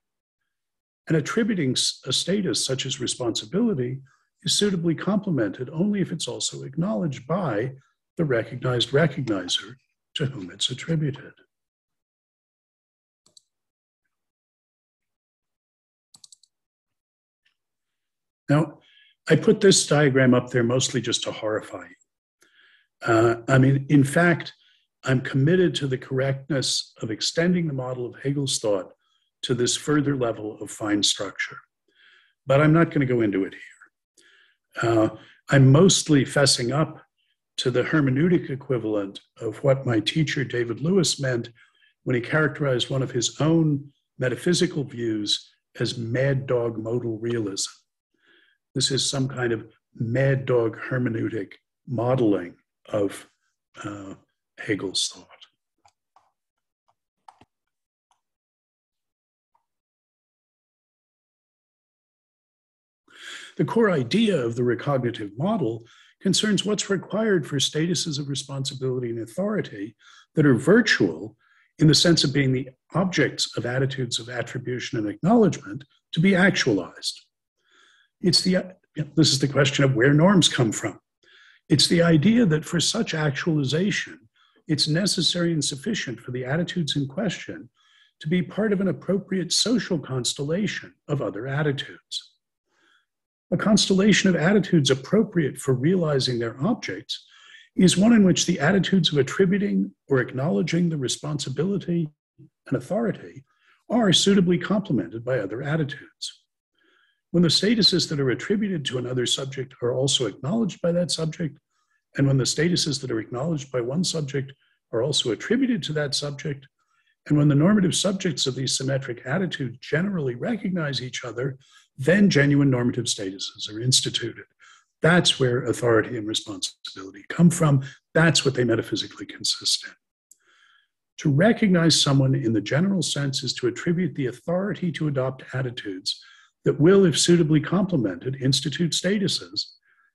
And attributing a status such as responsibility is suitably complemented only if it's also acknowledged by the recognized recognizer to whom it's attributed. Now, I put this diagram up there mostly just to horrify you. Uh, I mean, in fact, I'm committed to the correctness of extending the model of Hegel's thought to this further level of fine structure. But I'm not going to go into it here. Uh, I'm mostly fessing up to the hermeneutic equivalent of what my teacher David Lewis meant when he characterized one of his own metaphysical views as mad dog modal realism. This is some kind of mad dog hermeneutic modeling of uh, Hegel's thought. The core idea of the recognitive model concerns what's required for statuses of responsibility and authority that are virtual in the sense of being the objects of attitudes of attribution and acknowledgement to be actualized. It's the, this is the question of where norms come from. It's the idea that for such actualization, it's necessary and sufficient for the attitudes in question to be part of an appropriate social constellation of other attitudes. A constellation of attitudes appropriate for realizing their objects is one in which the attitudes of attributing or acknowledging the responsibility and authority are suitably complemented by other attitudes. When the statuses that are attributed to another subject are also acknowledged by that subject, and when the statuses that are acknowledged by one subject are also attributed to that subject, and when the normative subjects of these symmetric attitudes generally recognize each other, then genuine normative statuses are instituted. That's where authority and responsibility come from. That's what they metaphysically consist in. To recognize someone in the general sense is to attribute the authority to adopt attitudes that will, if suitably complemented, institute statuses,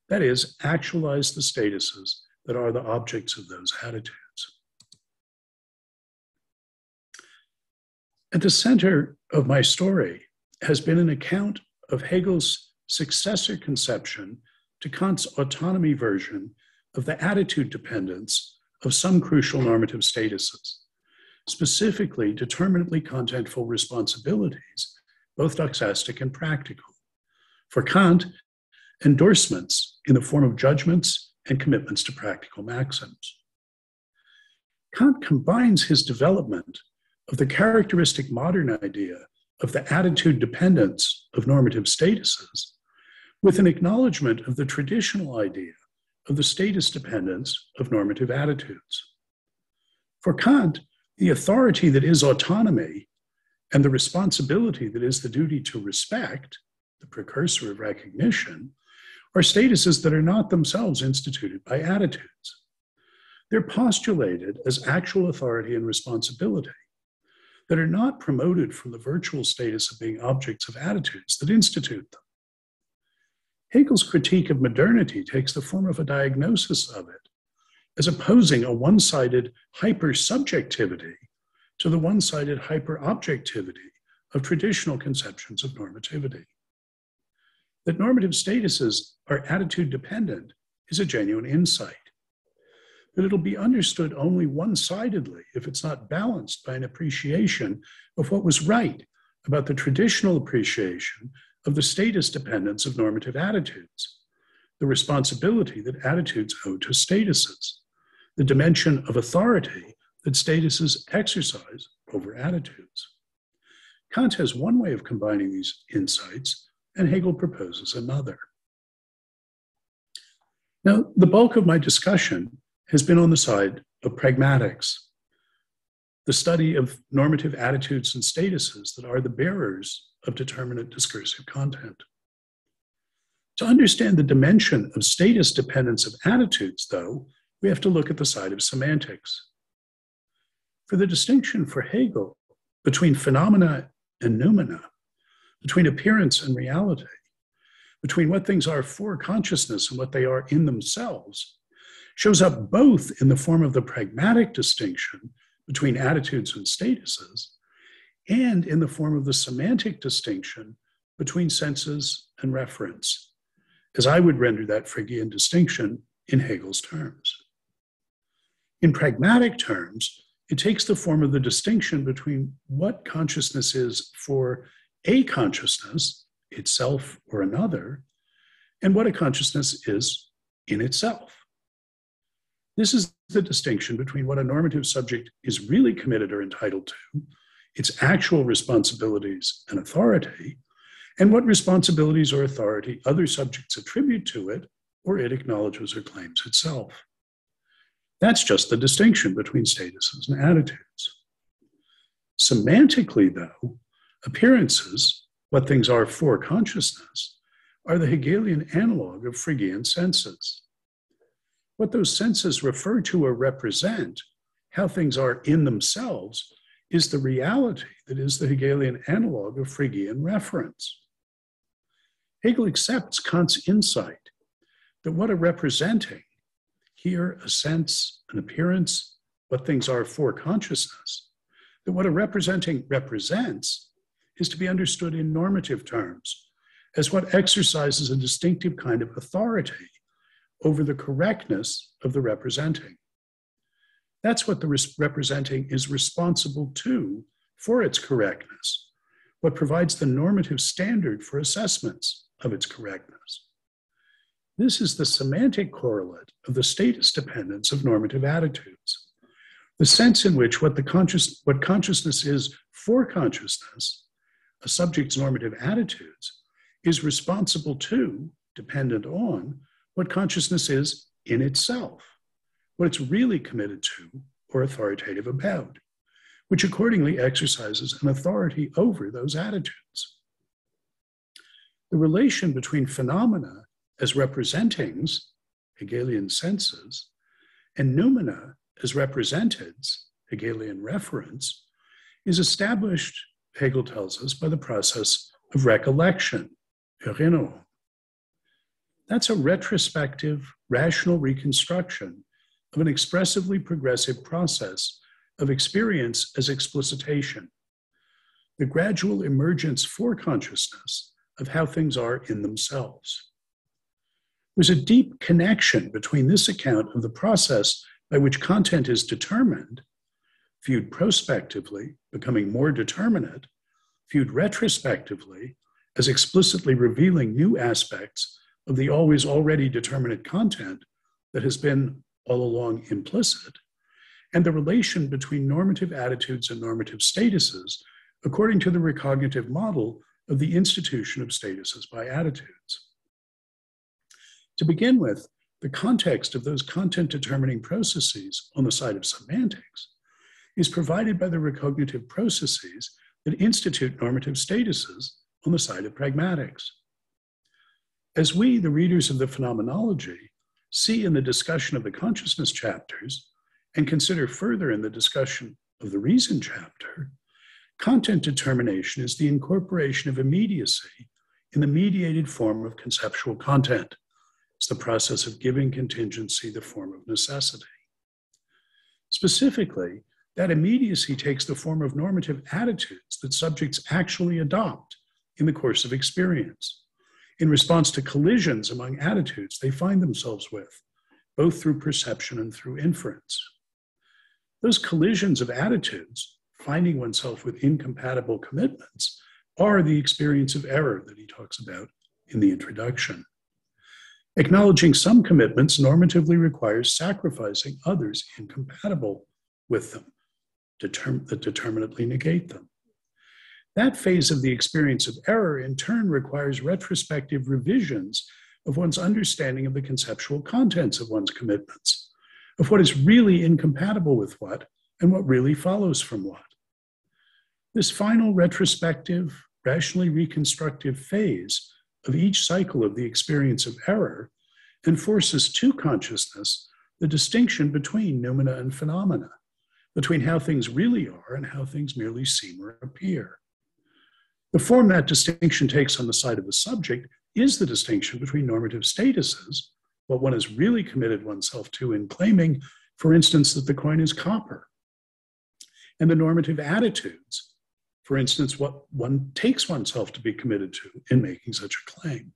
that is, actualize the statuses that are the objects of those attitudes. At the center of my story has been an account of Hegel's successor conception to Kant's autonomy version of the attitude dependence of some crucial normative statuses, specifically determinately contentful responsibilities, both doxastic and practical. For Kant, endorsements in the form of judgments and commitments to practical maxims. Kant combines his development of the characteristic modern idea of the attitude dependence of normative statuses with an acknowledgement of the traditional idea of the status dependence of normative attitudes. For Kant, the authority that is autonomy and the responsibility that is the duty to respect, the precursor of recognition, are statuses that are not themselves instituted by attitudes. They're postulated as actual authority and responsibility that are not promoted from the virtual status of being objects of attitudes that institute them. Hegel's critique of modernity takes the form of a diagnosis of it as opposing a one sided hypersubjectivity to the one sided hyperobjectivity of traditional conceptions of normativity. That normative statuses are attitude dependent is a genuine insight. But it'll be understood only one sidedly if it's not balanced by an appreciation of what was right about the traditional appreciation of the status dependence of normative attitudes, the responsibility that attitudes owe to statuses, the dimension of authority that statuses exercise over attitudes. Kant has one way of combining these insights, and Hegel proposes another. Now, the bulk of my discussion has been on the side of pragmatics, the study of normative attitudes and statuses that are the bearers of determinate discursive content. To understand the dimension of status dependence of attitudes, though, we have to look at the side of semantics. For the distinction for Hegel between phenomena and noumena, between appearance and reality, between what things are for consciousness and what they are in themselves, shows up both in the form of the pragmatic distinction between attitudes and statuses, and in the form of the semantic distinction between senses and reference, as I would render that Fregean distinction in Hegel's terms. In pragmatic terms, it takes the form of the distinction between what consciousness is for a consciousness, itself or another, and what a consciousness is in itself. This is the distinction between what a normative subject is really committed or entitled to, its actual responsibilities and authority, and what responsibilities or authority other subjects attribute to it or it acknowledges or claims itself. That's just the distinction between statuses and attitudes. Semantically, though, appearances, what things are for consciousness, are the Hegelian analog of Fregean senses. What those senses refer to or represent, how things are in themselves, is the reality that is the Hegelian analog of Fregean reference. Hegel accepts Kant's insight that what a representing, here a sense, an appearance, what things are for consciousness, that what a representing represents is to be understood in normative terms as what exercises a distinctive kind of authority over the correctness of the representing. That's what the representing is responsible to for its correctness, what provides the normative standard for assessments of its correctness. This is the semantic correlate of the status dependence of normative attitudes. The sense in which what, the conscious, what consciousness is for consciousness, a subject's normative attitudes, is responsible to, dependent on, what consciousness is in itself, what it's really committed to or authoritative about, which accordingly exercises an authority over those attitudes. The relation between phenomena as representings, Hegelian senses, and noumena as representeds, Hegelian reference, is established, Hegel tells us, by the process of recollection, Erinnerung. That's a retrospective, rational reconstruction of an expressively progressive process of experience as explicitation, the gradual emergence for consciousness of how things are in themselves. There's a deep connection between this account of the process by which content is determined, viewed prospectively, becoming more determinate, viewed retrospectively, as explicitly revealing new aspects of the always already determinate content that has been all along implicit, and the relation between normative attitudes and normative statuses according to the recognitive model of the institution of statuses by attitudes. To begin with, the context of those content determining processes on the side of semantics is provided by the recognitive processes that institute normative statuses on the side of pragmatics. As we, the readers of the phenomenology, see in the discussion of the consciousness chapters and consider further in the discussion of the reason chapter, content determination is the incorporation of immediacy in the mediated form of conceptual content. It's the process of giving contingency the form of necessity. Specifically, that immediacy takes the form of normative attitudes that subjects actually adopt in the course of experience in response to collisions among attitudes they find themselves with, both through perception and through inference. Those collisions of attitudes, finding oneself with incompatible commitments, are the experience of error that he talks about in the introduction. Acknowledging some commitments normatively requires sacrificing others incompatible with them, that determinately negate them. That phase of the experience of error, in turn, requires retrospective revisions of one's understanding of the conceptual contents of one's commitments, of what is really incompatible with what, and what really follows from what. This final retrospective, rationally reconstructive phase of each cycle of the experience of error enforces to consciousness the distinction between noumena and phenomena, between how things really are and how things merely seem or appear. The form that distinction takes on the side of the subject is the distinction between normative statuses, what one has really committed oneself to in claiming, for instance, that the coin is copper, and the normative attitudes, for instance, what one takes oneself to be committed to in making such a claim.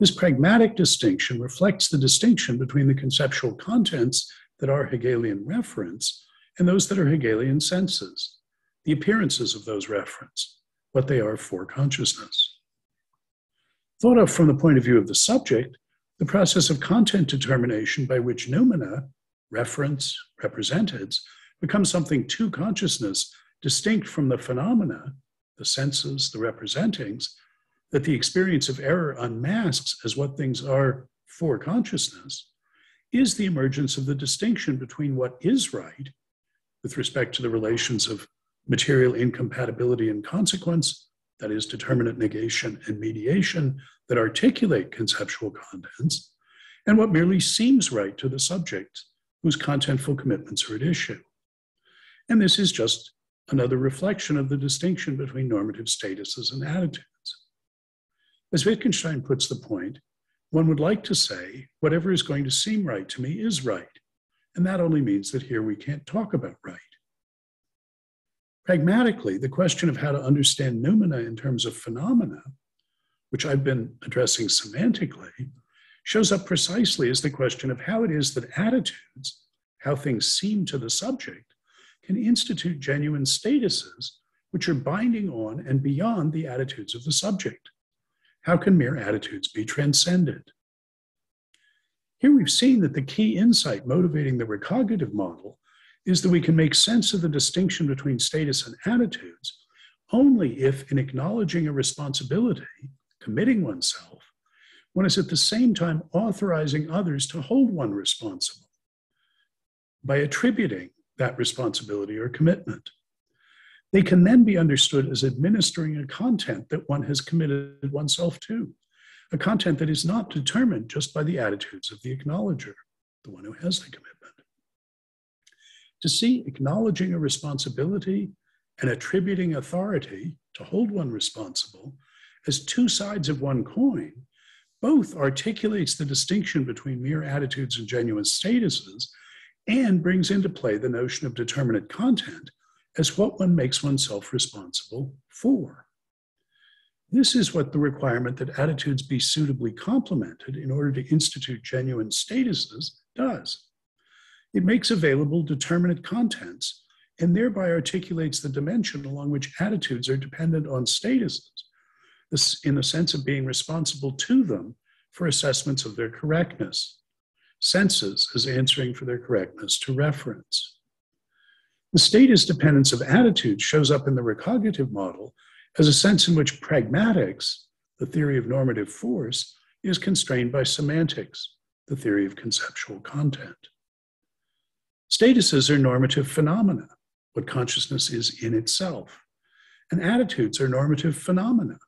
This pragmatic distinction reflects the distinction between the conceptual contents that are Hegelian reference and those that are Hegelian senses, the appearances of those reference, what they are for consciousness. Thought of from the point of view of the subject, the process of content determination by which noumena, reference, representeds, becomes something to consciousness distinct from the phenomena, the senses, the representings, that the experience of error unmasks as what things are for consciousness, is the emergence of the distinction between what is right with respect to the relations of material incompatibility and consequence, that is, determinate negation and mediation that articulate conceptual contents, and what merely seems right to the subject whose contentful commitments are at issue. And this is just another reflection of the distinction between normative statuses and attitudes. As Wittgenstein puts the point, one would like to say, whatever is going to seem right to me is right. And that only means that here we can't talk about right. Pragmatically, the question of how to understand noumena in terms of phenomena, which I've been addressing semantically, shows up precisely as the question of how it is that attitudes, how things seem to the subject, can institute genuine statuses which are binding on and beyond the attitudes of the subject. How can mere attitudes be transcended? Here we've seen that the key insight motivating the recognitive model is that we can make sense of the distinction between status and attitudes only if, in acknowledging a responsibility, committing oneself, one is at the same time authorizing others to hold one responsible by attributing that responsibility or commitment. They can then be understood as administering a content that one has committed oneself to, a content that is not determined just by the attitudes of the acknowledger, the one who has the commitment. To see acknowledging a responsibility and attributing authority to hold one responsible as two sides of one coin both articulates the distinction between mere attitudes and genuine statuses and brings into play the notion of determinate content as what one makes oneself responsible for. This is what the requirement that attitudes be suitably complemented in order to institute genuine statuses does. It makes available determinate contents and thereby articulates the dimension along which attitudes are dependent on statuses, this in the sense of being responsible to them for assessments of their correctness, senses as answering for their correctness to reference. The status dependence of attitude shows up in the recognitive model as a sense in which pragmatics, the theory of normative force, is constrained by semantics, the theory of conceptual content. Statuses are normative phenomena, what consciousness is in itself. And attitudes are normative phenomena,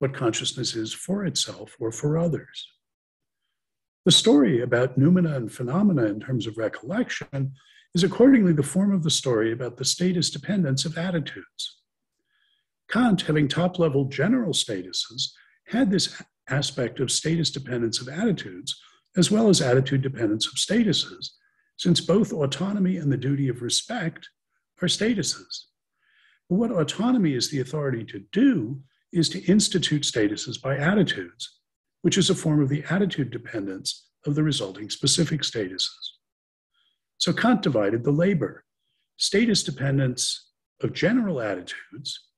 what consciousness is for itself or for others. The story about noumena and phenomena in terms of recollection is accordingly the form of the story about the status dependence of attitudes. Kant, having top level general statuses, had this aspect of status dependence of attitudes, as well as attitude dependence of statuses, since both autonomy and the duty of respect are statuses. But what autonomy is the authority to do is to institute statuses by attitudes, which is a form of the attitude dependence of the resulting specific statuses. So Kant divided the labor, status dependence of general attitudes,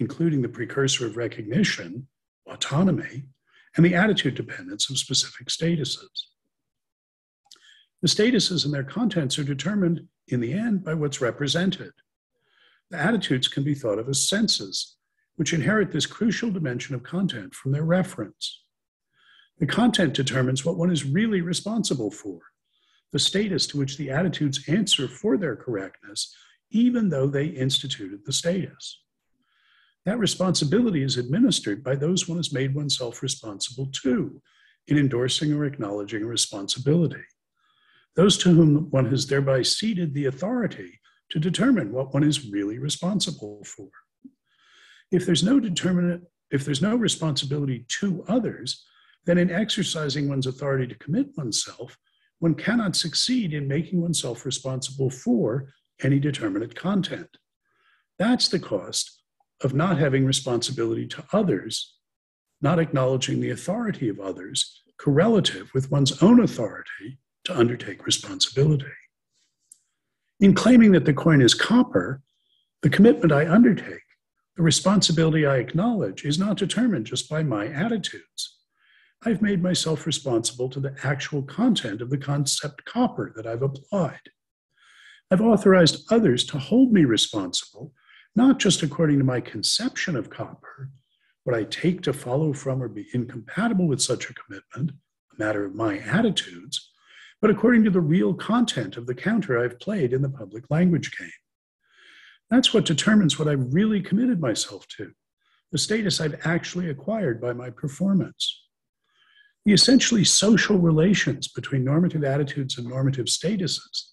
including the precursor of recognition, autonomy, and the attitude dependence of specific statuses. The statuses and their contents are determined in the end by what's represented. The attitudes can be thought of as senses, which inherit this crucial dimension of content from their reference. The content determines what one is really responsible for, the status to which the attitudes answer for their correctness, even though they instituted the status. That responsibility is administered by those one has made oneself responsible to in endorsing or acknowledging a responsibility. Those to whom one has thereby ceded the authority to determine what one is really responsible for. If there's no determinate, if there's no responsibility to others, then in exercising one's authority to commit oneself, one cannot succeed in making oneself responsible for any determinate content. That's the cost of not having responsibility to others, not acknowledging the authority of others, correlative with one's own authority to undertake responsibility. In claiming that the coin is copper, the commitment I undertake the responsibility I acknowledge is not determined just by my attitudes, I've made myself responsible to the actual content of the concept copper that I've applied. I've authorized others to hold me responsible, not just according to my conception of copper, what I take to follow from or be incompatible with such a commitment, a matter of my attitudes, but according to the real content of the counter I've played in the public language game. That's what determines what I've really committed myself to, the status I've actually acquired by my performance. The essentially social relations between normative attitudes and normative statuses,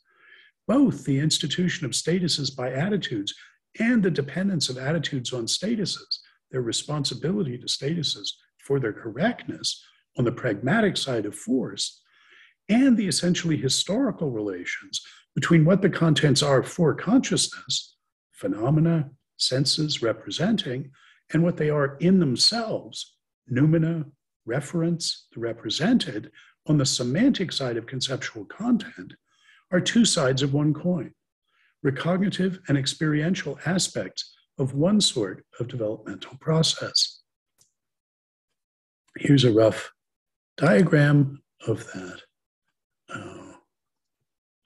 both the institution of statuses by attitudes and the dependence of attitudes on statuses, their responsibility to statuses for their correctness on the pragmatic side of force, and the essentially historical relations between what the contents are for consciousness phenomena, senses representing, and what they are in themselves, noumena, reference, the represented, on the semantic side of conceptual content, are two sides of one coin, recognitive and experiential aspects of one sort of developmental process. Here's a rough diagram of that uh,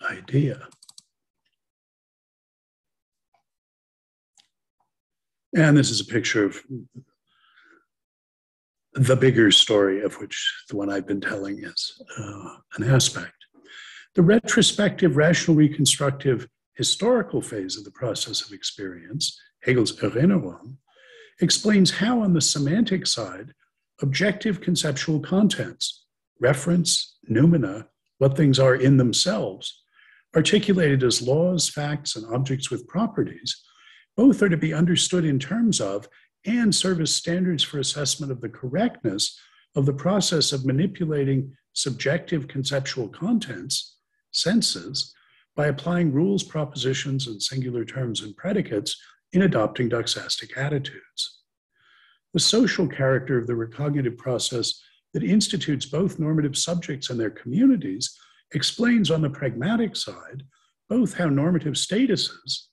idea. And this is a picture of the bigger story, of which the one I've been telling is uh, an aspect. The retrospective, rational, reconstructive, historical phase of the process of experience, Hegel's Erinnerung, explains how, on the semantic side, objective conceptual contents, reference, noumena, what things are in themselves, articulated as laws, facts, and objects with properties, both are to be understood in terms of and serve as standards for assessment of the correctness of the process of manipulating subjective conceptual contents, senses, by applying rules, propositions, and singular terms and predicates in adopting doxastic attitudes. The social character of the recognitive process that institutes both normative subjects and their communities explains on the pragmatic side both how normative statuses,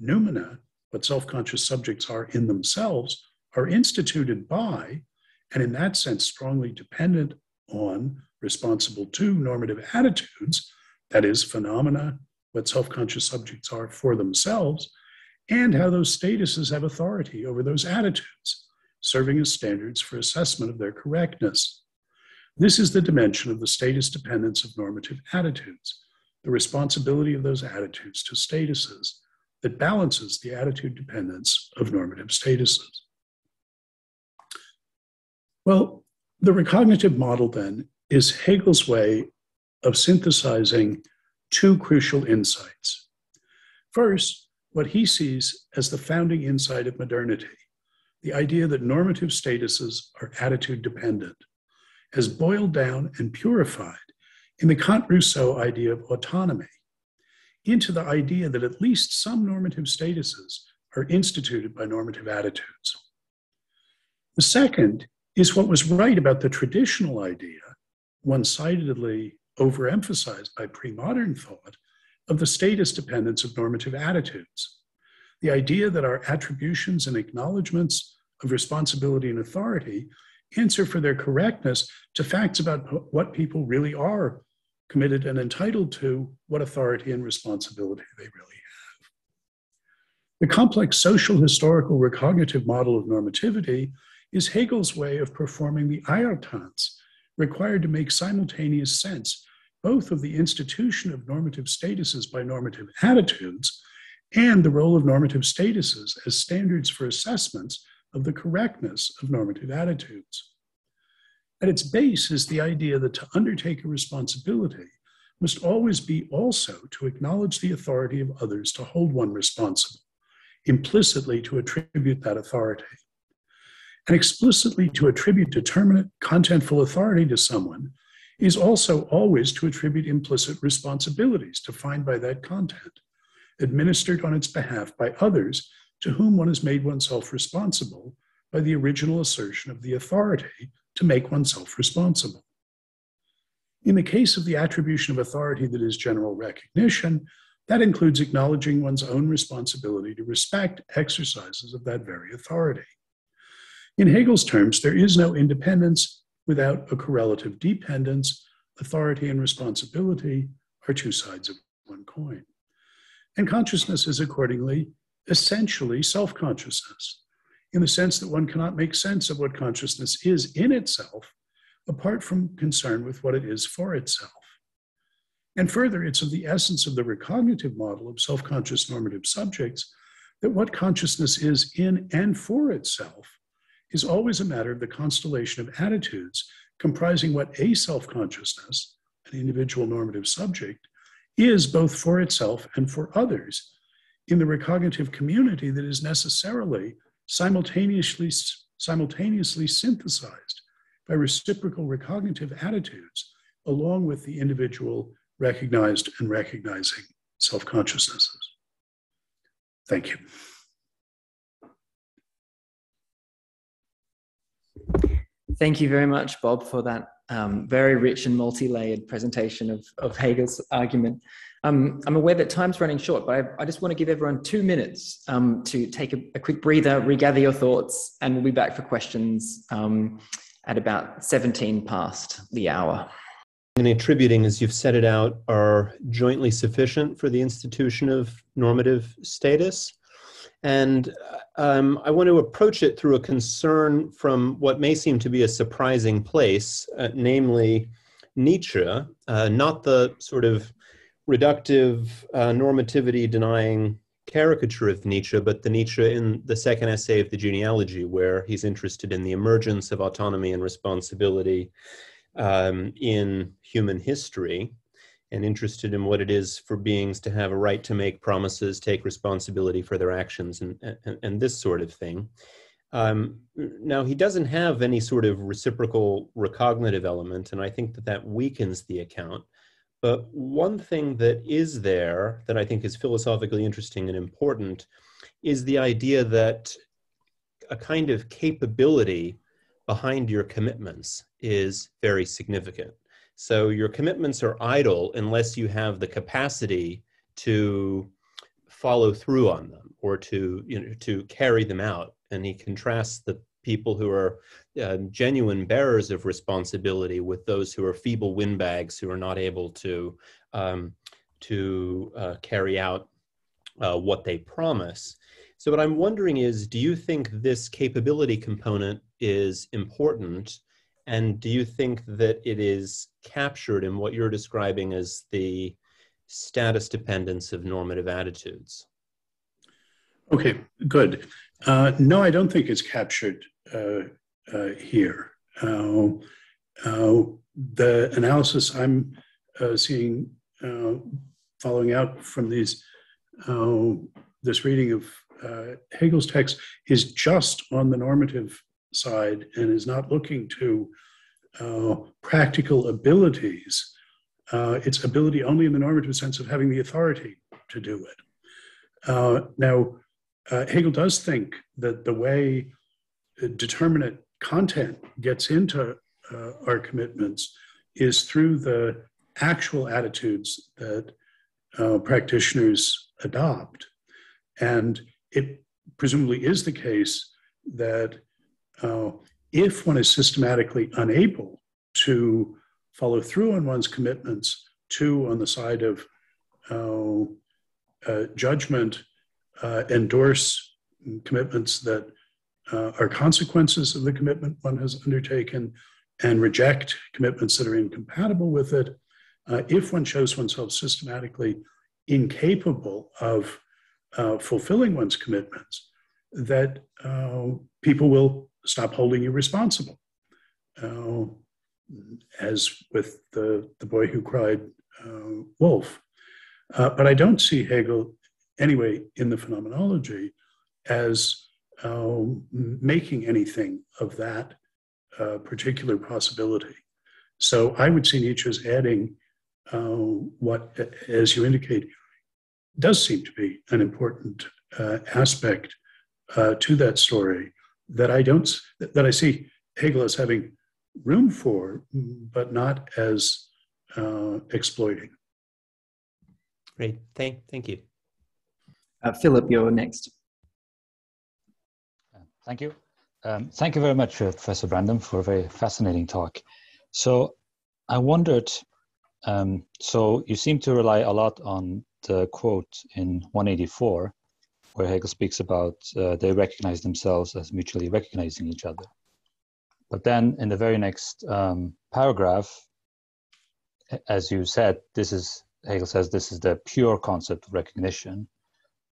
noumena, what self conscious subjects are in themselves, are instituted by, and in that sense, strongly dependent on, responsible to normative attitudes, that is, phenomena, what self conscious subjects are for themselves, and how those statuses have authority over those attitudes, serving as standards for assessment of their correctness. This is the dimension of the status dependence of normative attitudes, the responsibility of those attitudes to statuses that balances the attitude dependence of normative statuses. Well, the recognitive model then is Hegel's way of synthesizing two crucial insights. First, what he sees as the founding insight of modernity, the idea that normative statuses are attitude dependent, as boiled down and purified in the Kant Rousseau idea of autonomy, into the idea that at least some normative statuses are instituted by normative attitudes. The second is what was right about the traditional idea, one sidedly overemphasized by pre modern thought, of the status dependence of normative attitudes. The idea that our attributions and acknowledgments of responsibility and authority answer for their correctness to facts about what people really are committed and entitled to what authority and responsibility they really have. The complex social, historical, recognitive model of normativity is Hegel's way of performing the eiertanz required to make simultaneous sense both of the institution of normative statuses by normative attitudes and the role of normative statuses as standards for assessments of the correctness of normative attitudes. At its base is the idea that to undertake a responsibility must always be also to acknowledge the authority of others to hold one responsible, implicitly to attribute that authority. And explicitly to attribute determinate, contentful authority to someone is also always to attribute implicit responsibilities defined by that content, administered on its behalf by others to whom one has made oneself responsible by the original assertion of the authority to make oneself responsible. In the case of the attribution of authority that is general recognition, that includes acknowledging one's own responsibility to respect exercises of that very authority. In Hegel's terms, there is no independence without a correlative dependence, authority and responsibility are two sides of one coin. And consciousness is accordingly essentially self consciousness, in the sense that one cannot make sense of what consciousness is in itself apart from concern with what it is for itself. And further, it's of the essence of the recognitive model of self conscious normative subjects that what consciousness is in and for itself is always a matter of the constellation of attitudes comprising what a self consciousness, an individual normative subject, is both for itself and for others in the recognitive community that is necessarily simultaneously, simultaneously synthesized by reciprocal recognitive attitudes along with the individual recognized and recognizing self consciousnesses. Thank you. Thank you very much, Bob, for that um, very rich and multi-layered presentation of, of Hegel's argument. Um, I'm aware that time's running short, but I, I just want to give everyone two minutes um, to take a, a, quick breather, regather your thoughts, and we'll be back for questions um, at about 17 past the hour. And attributing, as you've set it out, are jointly sufficient for the institution of normative status. And um, I want to approach it through a concern from what may seem to be a surprising place, uh, namely Nietzsche, uh, not the sort of reductive, uh, normativity denying caricature of Nietzsche, but the Nietzsche in the second essay of the genealogy, where he's interested in the emergence of autonomy and responsibility um, in human history and interested in what it is for beings to have a right to make promises, take responsibility for their actions, and, and, and this sort of thing. Um, now, he doesn't have any sort of reciprocal recognitive element, and I think that that weakens the account. But one thing that is there that I think is philosophically interesting and important is the idea that a kind of capability behind your commitments is very significant. So your commitments are idle unless you have the capacity to follow through on them or to you know to carry them out. And he contrasts the people who are uh, genuine bearers of responsibility with those who are feeble windbags who are not able to um, to uh, carry out uh, what they promise. So what I'm wondering is, do you think this capability component is important and do you think that it is captured in what you're describing as the status dependence of normative attitudes? Okay, good. Uh, no, I don't think it's captured here. Uh, uh, the analysis I'm uh, seeing following out from these this reading of Hegel's text is just on the normative side and is not looking to uh, practical abilities, uh, its ability only in the normative sense of having the authority to do it. Uh, now, uh, Hegel does think that the way determinate content gets into uh, our commitments is through the actual attitudes that uh, practitioners adopt. And it presumably is the case that uh, if one is systematically unable to follow through on one's commitments, to on the side of uh, uh, judgment, uh, endorse commitments that uh, are consequences of the commitment one has undertaken, and reject commitments that are incompatible with it. Uh, if one shows oneself systematically incapable of fulfilling one's commitments, that people will stop holding you responsible. Uh, as with the, the boy who cried uh, wolf. Uh, but I don't see Hegel, anyway, in the phenomenology as um, making anything of that uh, particular possibility. So I would see Nietzsche as adding uh, what, as you indicate, does seem to be an important uh, aspect to that story that I don't that I see Hegel as having room for, but not as uh, exploiting. Great, thank thank you. Uh, Philip, you're next. Thank you. Um, thank you very much, uh, Professor Brandom, for a very fascinating talk. So, I wondered. Um, so, you seem to rely a lot on the quote in 184, where Hegel speaks about uh, they recognize themselves as mutually recognizing each other. But then, in the very next um, paragraph, as you said, this is Hegel says this is the pure concept of recognition,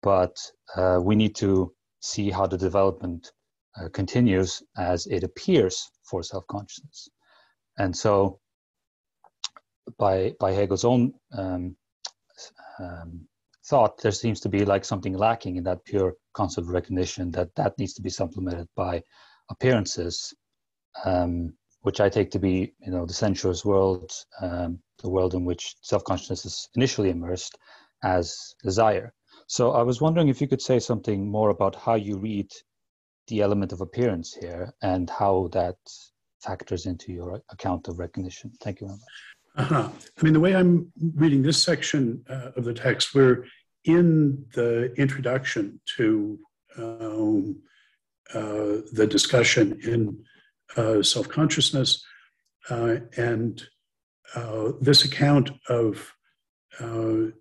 but uh, we need to see how the development uh, continues as it appears for self-consciousness. And so by, by Hegel's own um, um, thought, there seems to be like something lacking in that pure concept of recognition that that needs to be supplemented by appearances, um, which I take to be, you know, the sensuous world, um, the world in which self-consciousness is initially immersed as desire. So I was wondering if you could say something more about how you read the element of appearance here and how that factors into your account of recognition. Thank you very much. Uh-huh. I mean, the way I'm reading this section uh, of the text, we're in the introduction to um, uh, the discussion in uh, self consciousness. Uh, and uh, this account of uh,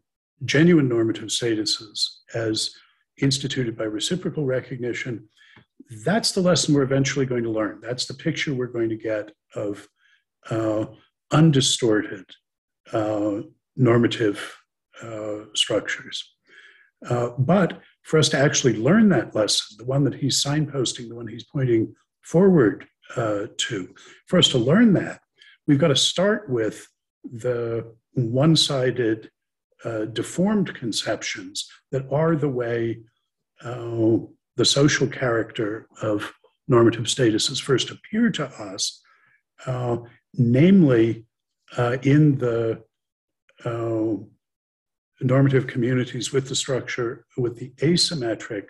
genuine normative statuses as instituted by reciprocal recognition, that's the lesson we're eventually going to learn. That's the picture we're going to get of uh, undistorted uh, normative uh, structures. Uh, but for us to actually learn that lesson, the one that he's signposting, the one he's pointing forward uh, to, for us to learn that, we've got to start with the one sided uh, deformed conceptions that are the way the social character of normative statuses first appear to us, uh, namely uh, in the uh, normative communities with the structure, with the asymmetric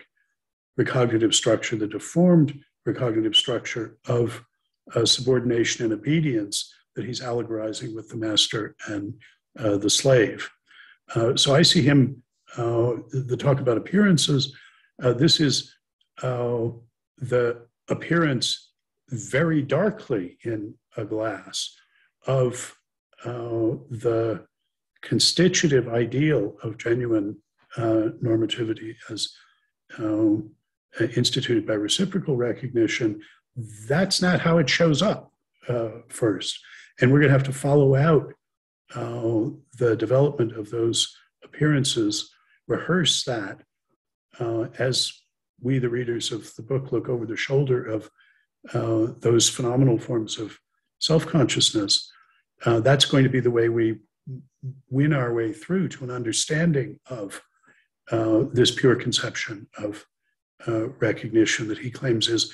recognitive structure, the deformed recognitive structure of uh, subordination and obedience that he's allegorizing with the master and the slave. Uh, so I see him, uh, the talk about appearances, uh, this is uh, the appearance very darkly in a glass of uh, the constitutive ideal of genuine normativity as instituted by reciprocal recognition. That's not how it shows up first. And we're going to have to follow out uh, the development of those appearances, rehearse that uh, as we, the readers of the book, look over the shoulder of uh, those phenomenal forms of self consciousness. Uh, that's going to be the way we win our way through to an understanding of uh, this pure conception of uh, recognition that he claims is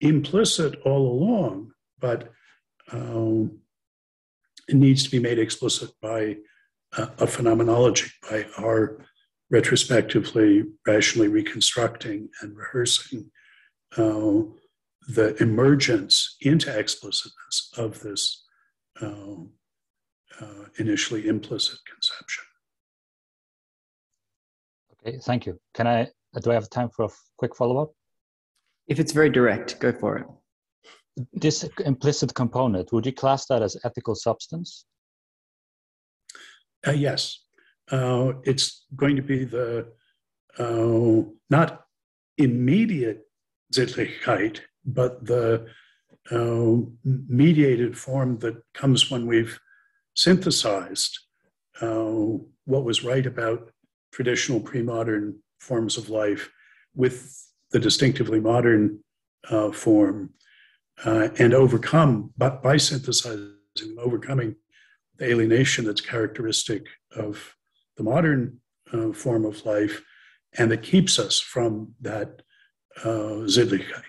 implicit all along, but um, it needs to be made explicit by a, a phenomenology, by our retrospectively, rationally reconstructing and rehearsing uh, the emergence into explicitness of this uh, uh, initially implicit conception. Okay, thank you. Can I, do I have time for a quick follow up? If it's very direct, go for it this implicit component, would you class that as ethical substance? Uh, yes. Uh, it's going to be the uh, not immediate Sittlichkeit, but the uh, mediated form that comes when we've synthesized uh, what was right about traditional pre modern forms of life with the distinctively modern uh, form uh, and overcome, but by synthesizing, overcoming the alienation that's characteristic of the modern uh, form of life and that keeps us from that uh, Sittlichkeit.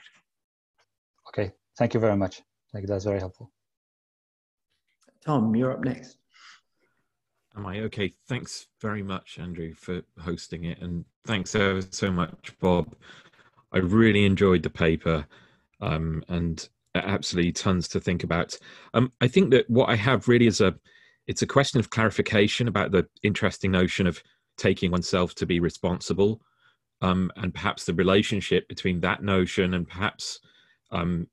Okay, thank you very much. Thank you. That's very helpful. Tom, you're up next. Am I okay? Thanks very much, Andrew, for hosting it, and thanks so so much, Bob. I really enjoyed the paper, um, and absolutely tons to think about. Um, I think that what I have really is a it's a question of clarification about the interesting notion of taking oneself to be responsible, um, and perhaps the relationship between that notion and perhaps um,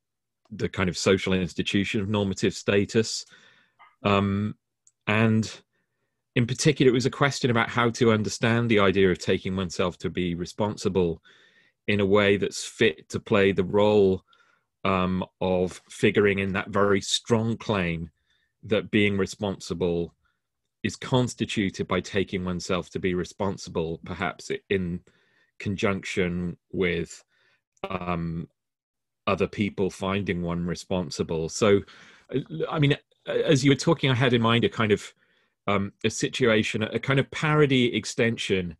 the kind of social institution of normative status. Um, and in particular, it was a question about how to understand the idea of taking oneself to be responsible in a way that's fit to play the role um, of figuring in that very strong claim that being responsible is constituted by taking oneself to be responsible, perhaps in conjunction with um, other people finding one responsible. So, I mean, as you were talking, I had in mind a kind of um, a situation, a kind of parody extension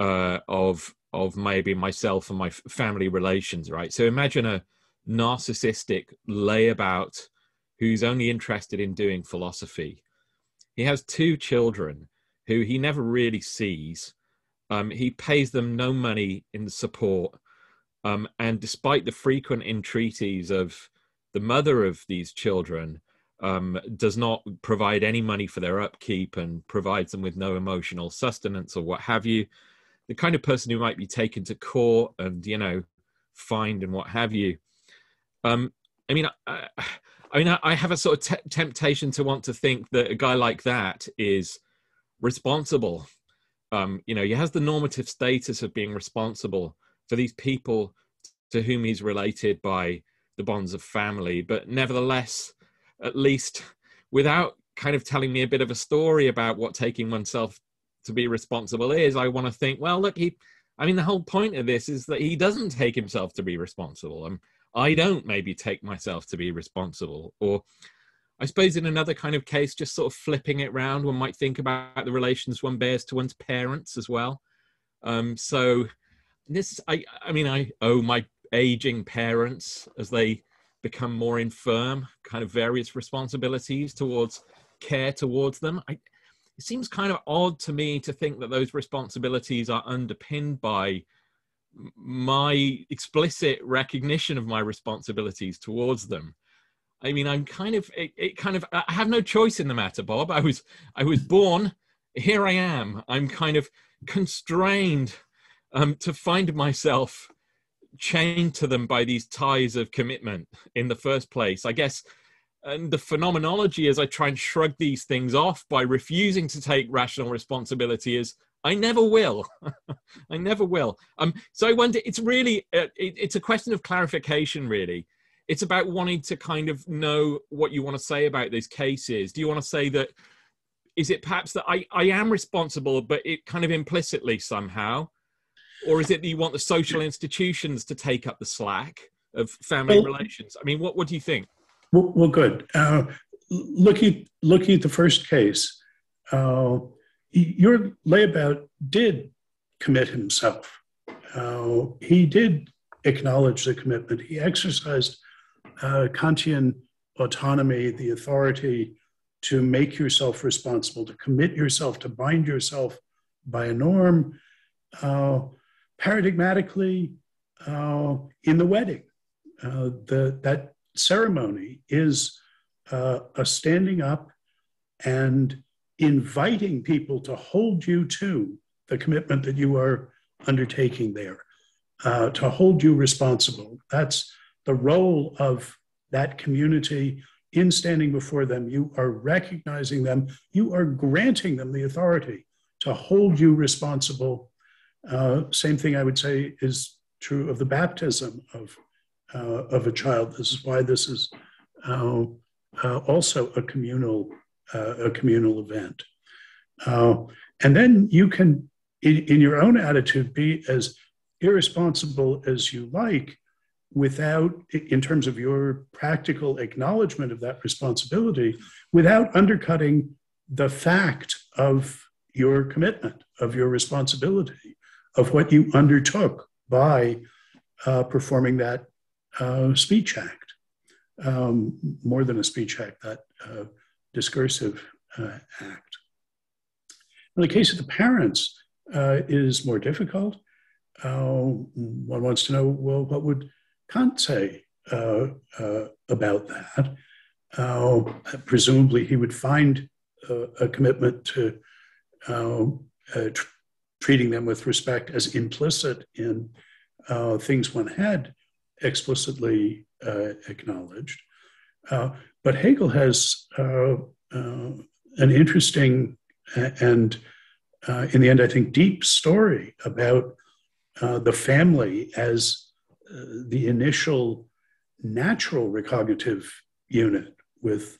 uh, of of maybe myself and my family relations, right? So imagine a narcissistic layabout who's only interested in doing philosophy. He has two children who he never really sees. Um, he pays them no money in support. Um, and despite the frequent entreaties of the mother of these children, um, does not provide any money for their upkeep and provides them with no emotional sustenance or what have you. The kind of person who might be taken to court and, you know, fined and what have you. Um, I mean, I mean, I have a sort of t- temptation to want to think that a guy like that is responsible. Um, you know, he has the normative status of being responsible for these people to whom he's related by the bonds of family, but nevertheless, at least without kind of telling me a bit of a story about what taking oneself to be responsible is, I want to think, well, look, he, I mean, the whole point of this is that he doesn't take himself to be responsible. And I don't maybe take myself to be responsible. Or I suppose in another kind of case, just sort of flipping it round, one might think about the relations one bears to one's parents as well. Um, so this, I, I mean, I owe my aging parents as they become more infirm, kind of various responsibilities towards care towards them. I, it seems kind of odd to me to think that those responsibilities are underpinned by my explicit recognition of my responsibilities towards them. I mean, I'm kind of it, it, kind of I have no choice in the matter, Bob. I was I was born. Here I am. I'm kind of constrained um, to find myself chained to them by these ties of commitment in the first place. I guess, and the phenomenology as I try and shrug these things off by refusing to take rational responsibility is I never will. I never will. Um, so I wonder. It's really uh, it, it's a question of clarification. Really, it's about wanting to kind of know what you want to say about these cases. Do you want to say that? Is it perhaps that I, I am responsible, but it kind of implicitly somehow? or is it that you want the social institutions to take up the slack of family well, relations? I mean, what what do you think? Well, well good. Uh, looking looking at the first case, uh, your layabout did commit himself. Uh, he did acknowledge the commitment. He exercised uh, Kantian autonomy, the authority to make yourself responsible, to commit yourself, to bind yourself by a norm. Uh, paradigmatically uh, in the wedding. Uh, the, that ceremony is uh, a standing up and inviting people to hold you to the commitment that you are undertaking there, uh, to hold you responsible. That's the role of that community in standing before them. You are recognizing them, you are granting them the authority to hold you responsible uh, same thing I would say is true of the baptism of, uh, of a child. This is why this is uh, uh also a communal, uh, a communal event. Uh, and then you can, in, in your own attitude, be as irresponsible as you like without, in terms of your practical acknowledgement of that responsibility, without undercutting the fact of your commitment, of your responsibility of what you undertook by uh, performing that uh, speech act, um, more than a speech act, that uh, discursive uh, act. In the case of the parents, uh, is more difficult. Uh, one wants to know, well, what would Kant say about that? presumably, he would find a commitment to tr- treating them with respect as implicit in uh, things one had explicitly uh, acknowledged. Uh, but Hegel has uh, uh, an interesting and, in the end, I think, deep story about the family as the initial natural recognitive unit with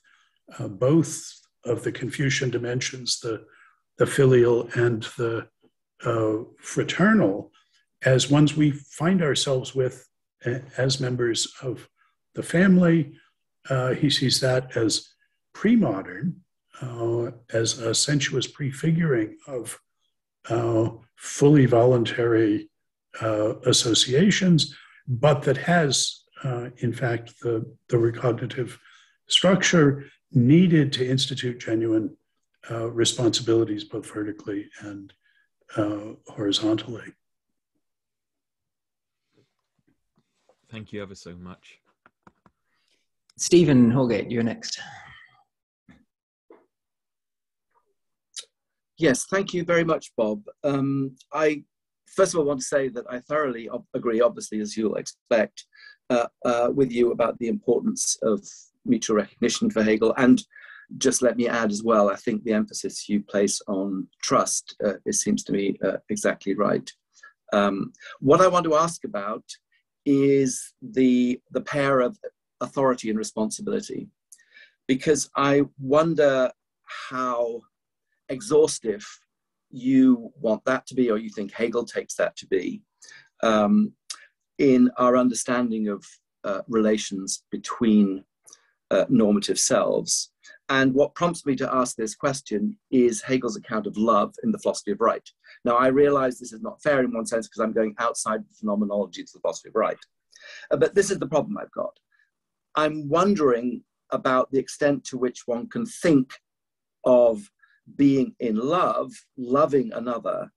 both of the Confucian dimensions, the, the filial and the uh, fraternal, as ones we find ourselves with as members of the family. Uh, he sees that as pre modern, uh, as a sensuous prefiguring of uh, fully voluntary uh, associations, but that has, uh, in fact, the, the recognitive structure needed to institute genuine uh, responsibilities, both vertically and horizontally. Thank you ever so much. Stephen Houlgate, you're next. Yes, thank you very much, Bob. Um, I first of all want to say that I thoroughly agree, obviously, as you'll expect, uh, uh, with you about the importance of mutual recognition for Hegel. And just let me add as well, I think the emphasis you place on trust, uh, it seems to me uh, exactly right. Um, what I want to ask about is the, the pair of authority and responsibility. Because I wonder how exhaustive you want that to be, or you think Hegel takes that to be, um, in our understanding of uh, relations between uh, normative selves. And what prompts me to ask this question is Hegel's account of love in the philosophy of right. Now, I realize this is not fair in one sense because I'm going outside the phenomenology to the philosophy of right. Uh, but this is the problem I've got. I'm wondering about the extent to which one can think of being in love, loving another,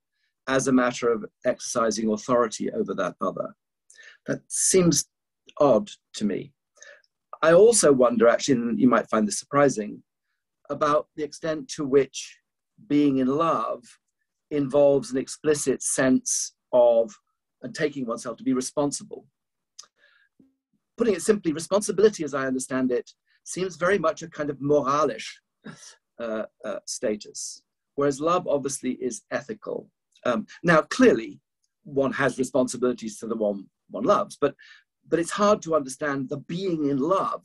as a matter of exercising authority over that other. That seems odd to me. I also wonder, actually, and you might find this surprising, about the extent to which being in love involves an explicit sense of and taking oneself to be responsible. Putting it simply, responsibility, as I understand it, seems very much a kind of moralish uh, uh, status, whereas love obviously is ethical. Um, now, clearly, one has responsibilities to the one one loves, but but it's hard to understand the being in love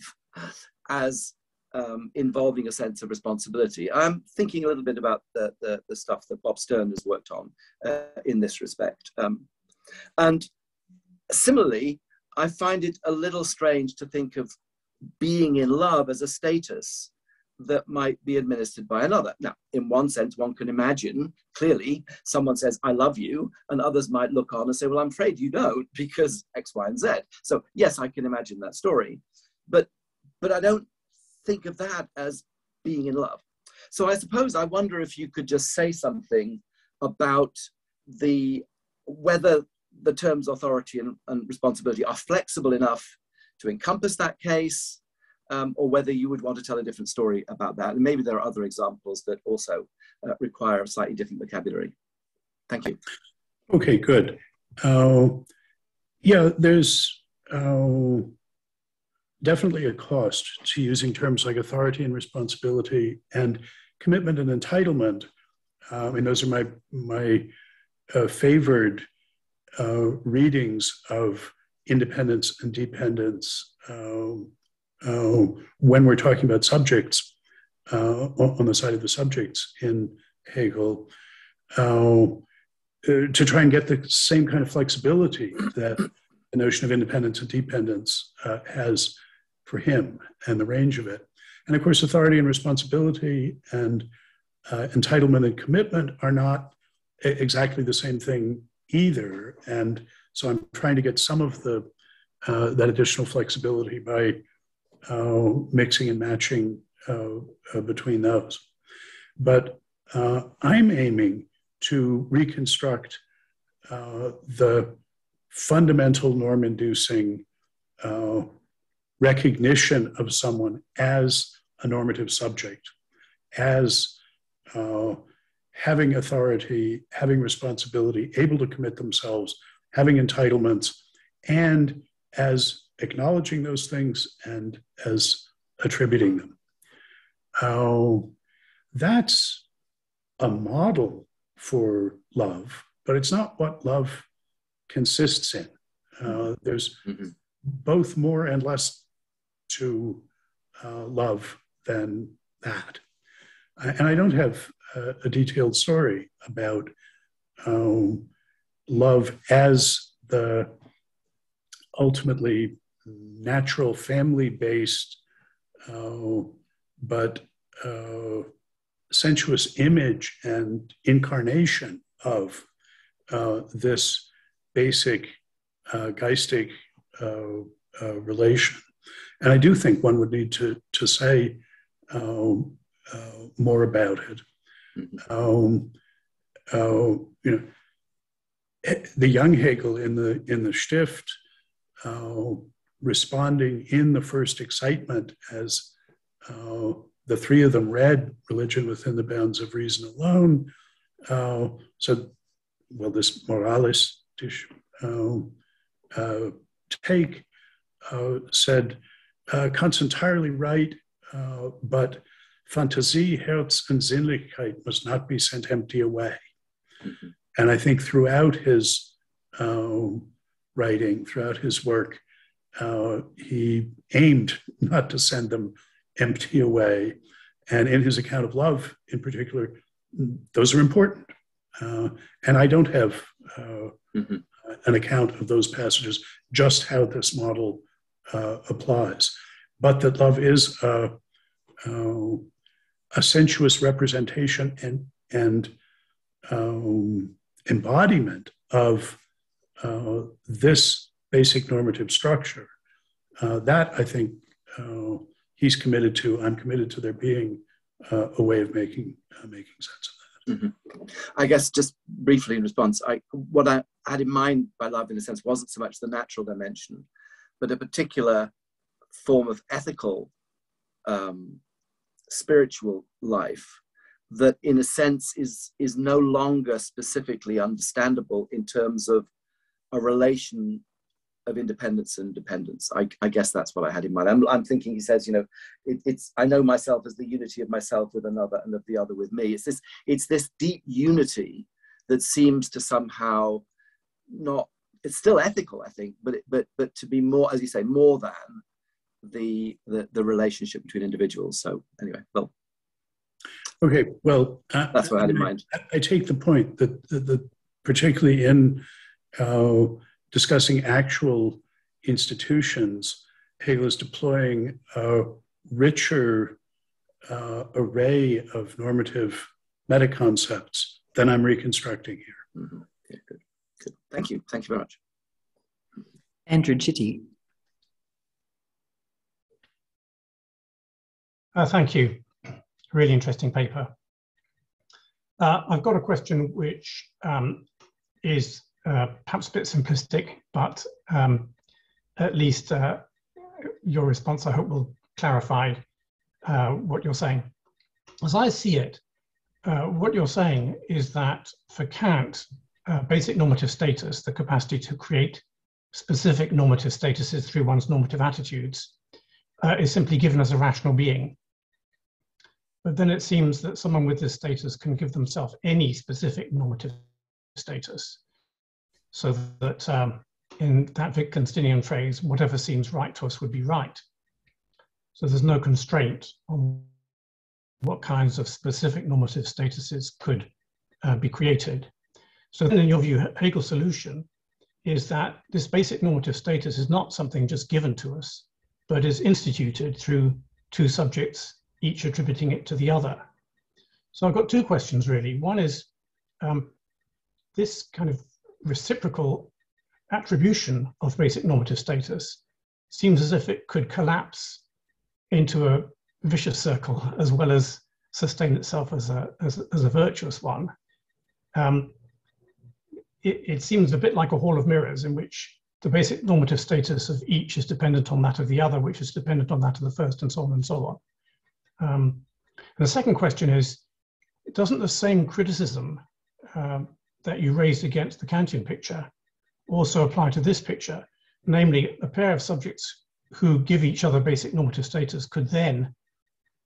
as um, involving a sense of responsibility. I'm thinking a little bit about the, the, the stuff that Bob Stern has worked on uh, in this respect. Um, and similarly, I find it a little strange to think of being in love as a status that might be administered by another. Now, in one sense, one can imagine clearly someone says, I love you, and others might look on and say, Well, I'm afraid you don't because X, Y, and Z. So, yes, I can imagine that story. But, but I don't think of that as being in love. So, I suppose I wonder if you could just say something about the whether the terms authority and, and responsibility are flexible enough to encompass that case um, or whether you would want to tell a different story about that. And maybe there are other examples that also uh, require a slightly different vocabulary. Thank you. Okay, good. Uh, yeah, there's uh, definitely a cost to using terms like authority and responsibility and commitment and entitlement. I mean, those are my my uh, favored uh, readings of independence and dependence um, uh, when we're talking about subjects uh, on the side of the subjects in Hegel, uh, to try and get the same kind of flexibility that the notion of independence and dependence has for him and the range of it. And of course, authority and responsibility and uh, entitlement and commitment are not exactly the same thing either. And so I'm trying to get some of the uh, that additional flexibility by uh, mixing and matching uh, uh, between those. But I'm aiming to reconstruct the fundamental norm inducing recognition of someone as a normative subject, as uh, having authority, having responsibility, able to commit themselves, having entitlements, and as acknowledging those things and as attributing them. Uh, that's a model for love, but it's not what love consists in. Uh, there's mm-hmm. both more and less to uh, love than that. And I don't have a, a detailed story about um, love as the ultimately natural family based, uh, but uh, sensuous image and incarnation of uh, this basic uh, geistig uh, uh, relation. And I do think one would need to, to say um, uh, more about it. Mm-hmm. Um, uh, you know, the young Hegel in the in the Stift, uh, responding in the first excitement as uh, the three of them read "Religion Within the Bounds of Reason Alone." Uh, so, well, this moralist uh, take said Kant's entirely right, but Fantasie, Herz, and Sinnlichkeit must not be sent empty away. Mm-hmm. And I think throughout his uh, writing, throughout his work, uh, he aimed not to send them empty away. And in his account of love, in particular, those are important. Uh, and I don't have uh, mm-hmm. an account of those passages, just how this model uh, applies. But that love is uh, a sensuous representation and, and um, embodiment of uh, this basic normative structure. Uh, that I think uh, he's committed to. I'm committed to there being uh, a way of making uh, making sense of that. Mm-hmm. I guess just briefly in response, I, what I had in mind by love, in a sense, wasn't so much the natural dimension, but a particular form of ethical um, spiritual life that in a sense is is no longer specifically understandable in terms of a relation of independence and dependence. I, I guess that's what I had in mind. I'm, I'm thinking he says, you know, it, it's I know myself as the unity of myself with another and of the other with me. It's this it's this deep unity that seems to somehow not it's still ethical, I think, but but but to be more, as you say, more than the, the, the relationship between individuals. So anyway, well. Okay, well, that's what I had in mind. I, I take the point that, that, that particularly in uh, discussing actual institutions, Hegel is deploying a richer uh, array of normative meta concepts than I'm reconstructing here. Mm-hmm. Okay, good. good. Thank you. Thank you very much. Andrew Chitty, Uh, thank you. Really interesting paper. Uh, I've got a question which um, is uh, perhaps a bit simplistic, but um, at least uh, your response, I hope, will clarify uh, what you're saying. As I see it, uh, what you're saying is that for Kant, basic normative status, the capacity to create specific normative statuses through one's normative attitudes, is simply given as a rational being but then it seems that someone with this status can give themselves any specific normative status. So that um, in that Wittgensteinian phrase, whatever seems right to us would be right. So there's no constraint on what kinds of specific normative statuses could uh, be created. So then in your view, Hegel's solution is that this basic normative status is not something just given to us, but is instituted through two subjects each attributing it to the other. So I've got two questions really. One is um, this kind of reciprocal attribution of basic normative status seems as if it could collapse into a vicious circle as well as sustain itself as a, as, as a virtuous one. Um, it, it seems a bit like a hall of mirrors in which the basic normative status of each is dependent on that of the other, which is dependent on that of the first, and so on and so on. Um, the second question is, doesn't the same criticism um, that you raised against the Kantian picture also apply to this picture? namely, a pair of subjects who give each other basic normative status could then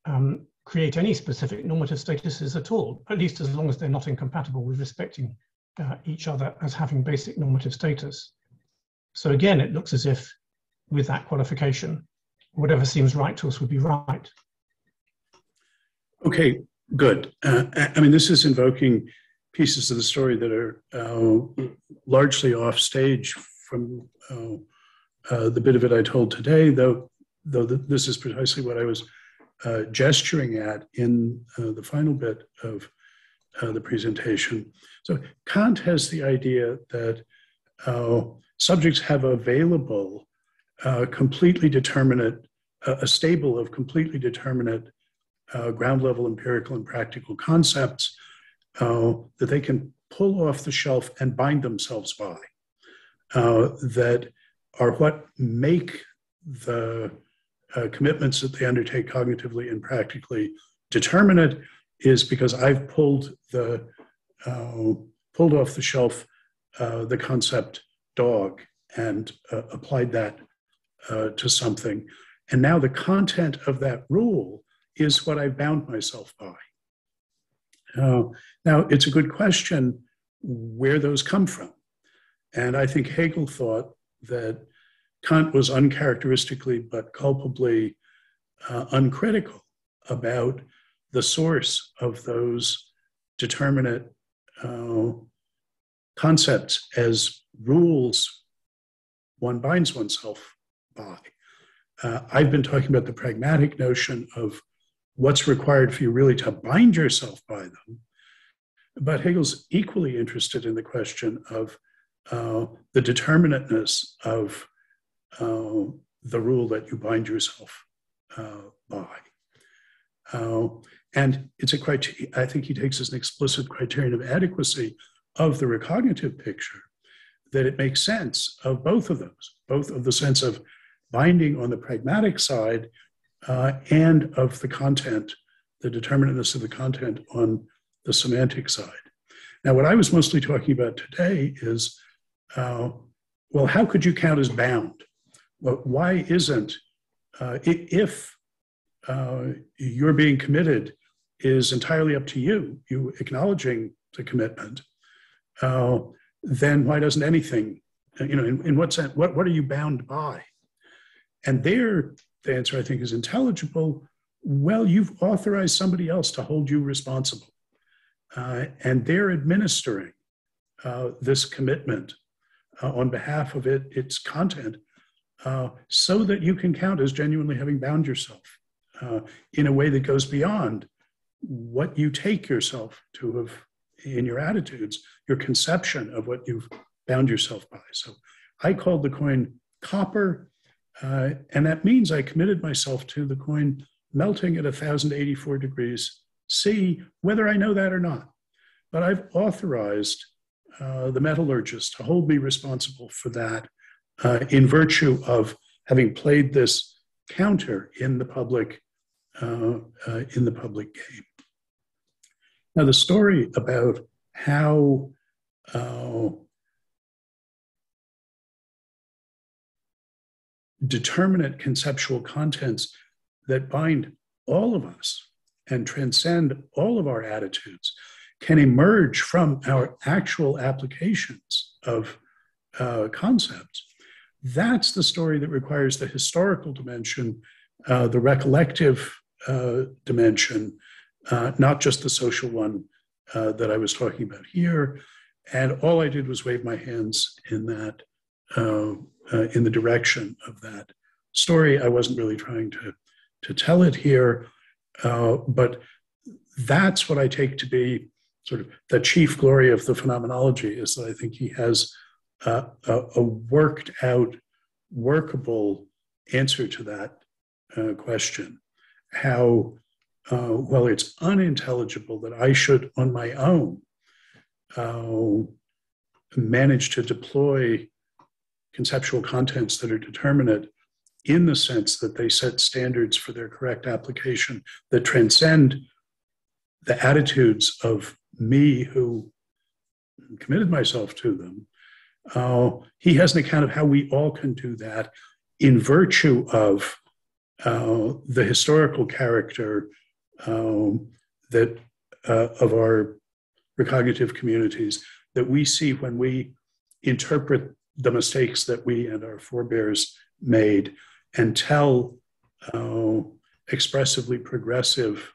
um, create any specific normative statuses at all, at least as long as they're not incompatible with respecting uh, each other as having basic normative status. So again, it looks as if with that qualification, whatever seems right to us would be right. Okay, good. Uh, I mean, this is invoking pieces of the story that are uh, largely off stage from uh, uh the bit of it I told today, though, though this is precisely what I was uh, gesturing at in uh, the final bit of the presentation. So Kant has the idea that subjects have available completely determinate, a stable of completely determinate uh, ground level empirical and practical concepts uh, that they can pull off the shelf and bind themselves by, uh, that are what make the uh, commitments that they undertake cognitively and practically determinate is because I've pulled the uh, pulled off the shelf uh, the concept dog and applied that to something. And now the content of that rule is what I've bound myself by. Uh, now, it's a good question where those come from. And I think Hegel thought that Kant was uncharacteristically but culpably uh, uncritical about the source of those determinate uh, concepts as rules one binds oneself by. Uh, I've been talking about the pragmatic notion of what's required for you really to bind yourself by them. But Hegel's equally interested in the question of uh, the determinateness of uh, the rule that you bind yourself uh, by. Uh, and it's a criteria, I think he takes as an explicit criterion of adequacy of the recognitive picture that it makes sense of both of those, both of the sense of binding on the pragmatic side uh, and of the content, the determinateness of the content on the semantic side. Now, what I was mostly talking about today is uh, well, how could you count as bound? Well, why isn't, uh, if uh, your being committed is entirely up to you, you acknowledging the commitment, uh, then why doesn't anything, you know, in, in what sense, what, what are you bound by? And there, the answer I think is intelligible. Well, you've authorized somebody else to hold you responsible. Uh, and they're administering uh, this commitment uh, on behalf of it, its content, uh, so that you can count as genuinely having bound yourself uh, in a way that goes beyond what you take yourself to have in your attitudes, your conception of what you've bound yourself by. So I called the coin copper uh, and that means I committed myself to the coin melting at 1084 degrees C, whether I know that or not. But I've authorized uh, the metallurgist to hold me responsible for that uh, in virtue of having played this counter in the public uh, uh, in the public game. Now, the story about how determinate conceptual contents that bind all of us and transcend all of our attitudes can emerge from our actual applications of uh, concepts. That's the story that requires the historical dimension, uh, the recollective uh, dimension, uh, not just the social one uh, that I was talking about here. And all I did was wave my hands in that uh, uh, in the direction of that story. I wasn't really trying to, to tell it here, uh, but that's what I take to be sort of the chief glory of the phenomenology is that I think he has a, a worked out, workable answer to that uh, question. How, uh, well, it's unintelligible that I should, on my own, uh, manage to deploy conceptual contents that are determinate in the sense that they set standards for their correct application that transcend the attitudes of me who committed myself to them, uh, he has an account of how we all can do that in virtue of uh, the historical character um, that uh, of our recognitive communities that we see when we interpret the mistakes that we and our forebears made and tell uh, expressively progressive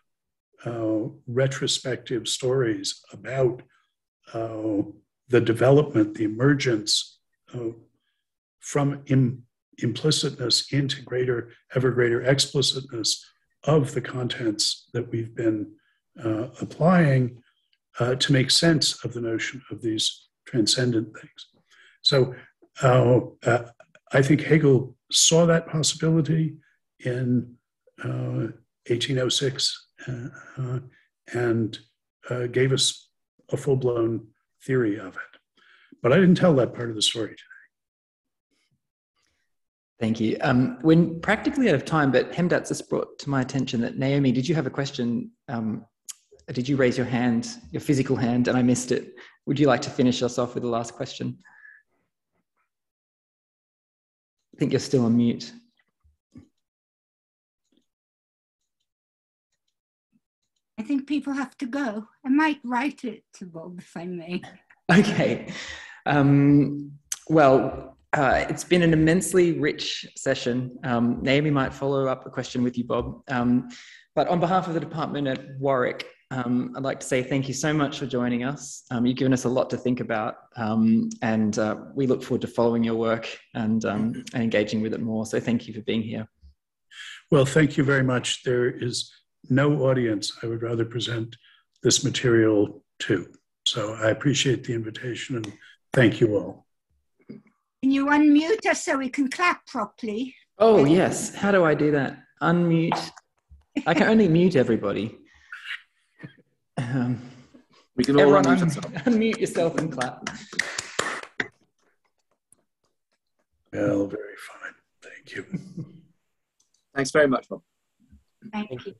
uh, retrospective stories about uh, the development, the emergence from Im- implicitness into greater, ever greater explicitness of the contents that we've been uh, applying uh, to make sense of the notion of these transcendent things. So uh, uh I think Hegel saw that possibility in 1806 uh, uh, and gave us a full blown theory of it. But I didn't tell that part of the story today. Thank you. Um, we're practically out of time, but Hemdat's just brought to my attention that Naomi, did you have a question? Um, did you raise your hand, your physical hand, and I missed it? Would you like to finish us off with the last question? I think you're still on mute. I think people have to go. I might write it to Bob if I may. Okay. Um, well, uh, it's been an immensely rich session. Um, Naomi might follow up a question with you, Bob. Um, but on behalf of the department at Warwick, um, I'd like to say thank you so much for joining us. Um, you've given us a lot to think about, um, and uh, we look forward to following your work and, um, and engaging with it more. So thank you for being here. Well, thank you very much. There is no audience I would rather present this material to. So I appreciate the invitation and thank you all. Can you unmute us so we can clap properly? Oh, yes. How do I do that? Unmute. I can only mute everybody. Um, we can all unmute, un- unmute yourself and clap. Well, very fine. Thank you. Thanks very much, Bob. Thank you.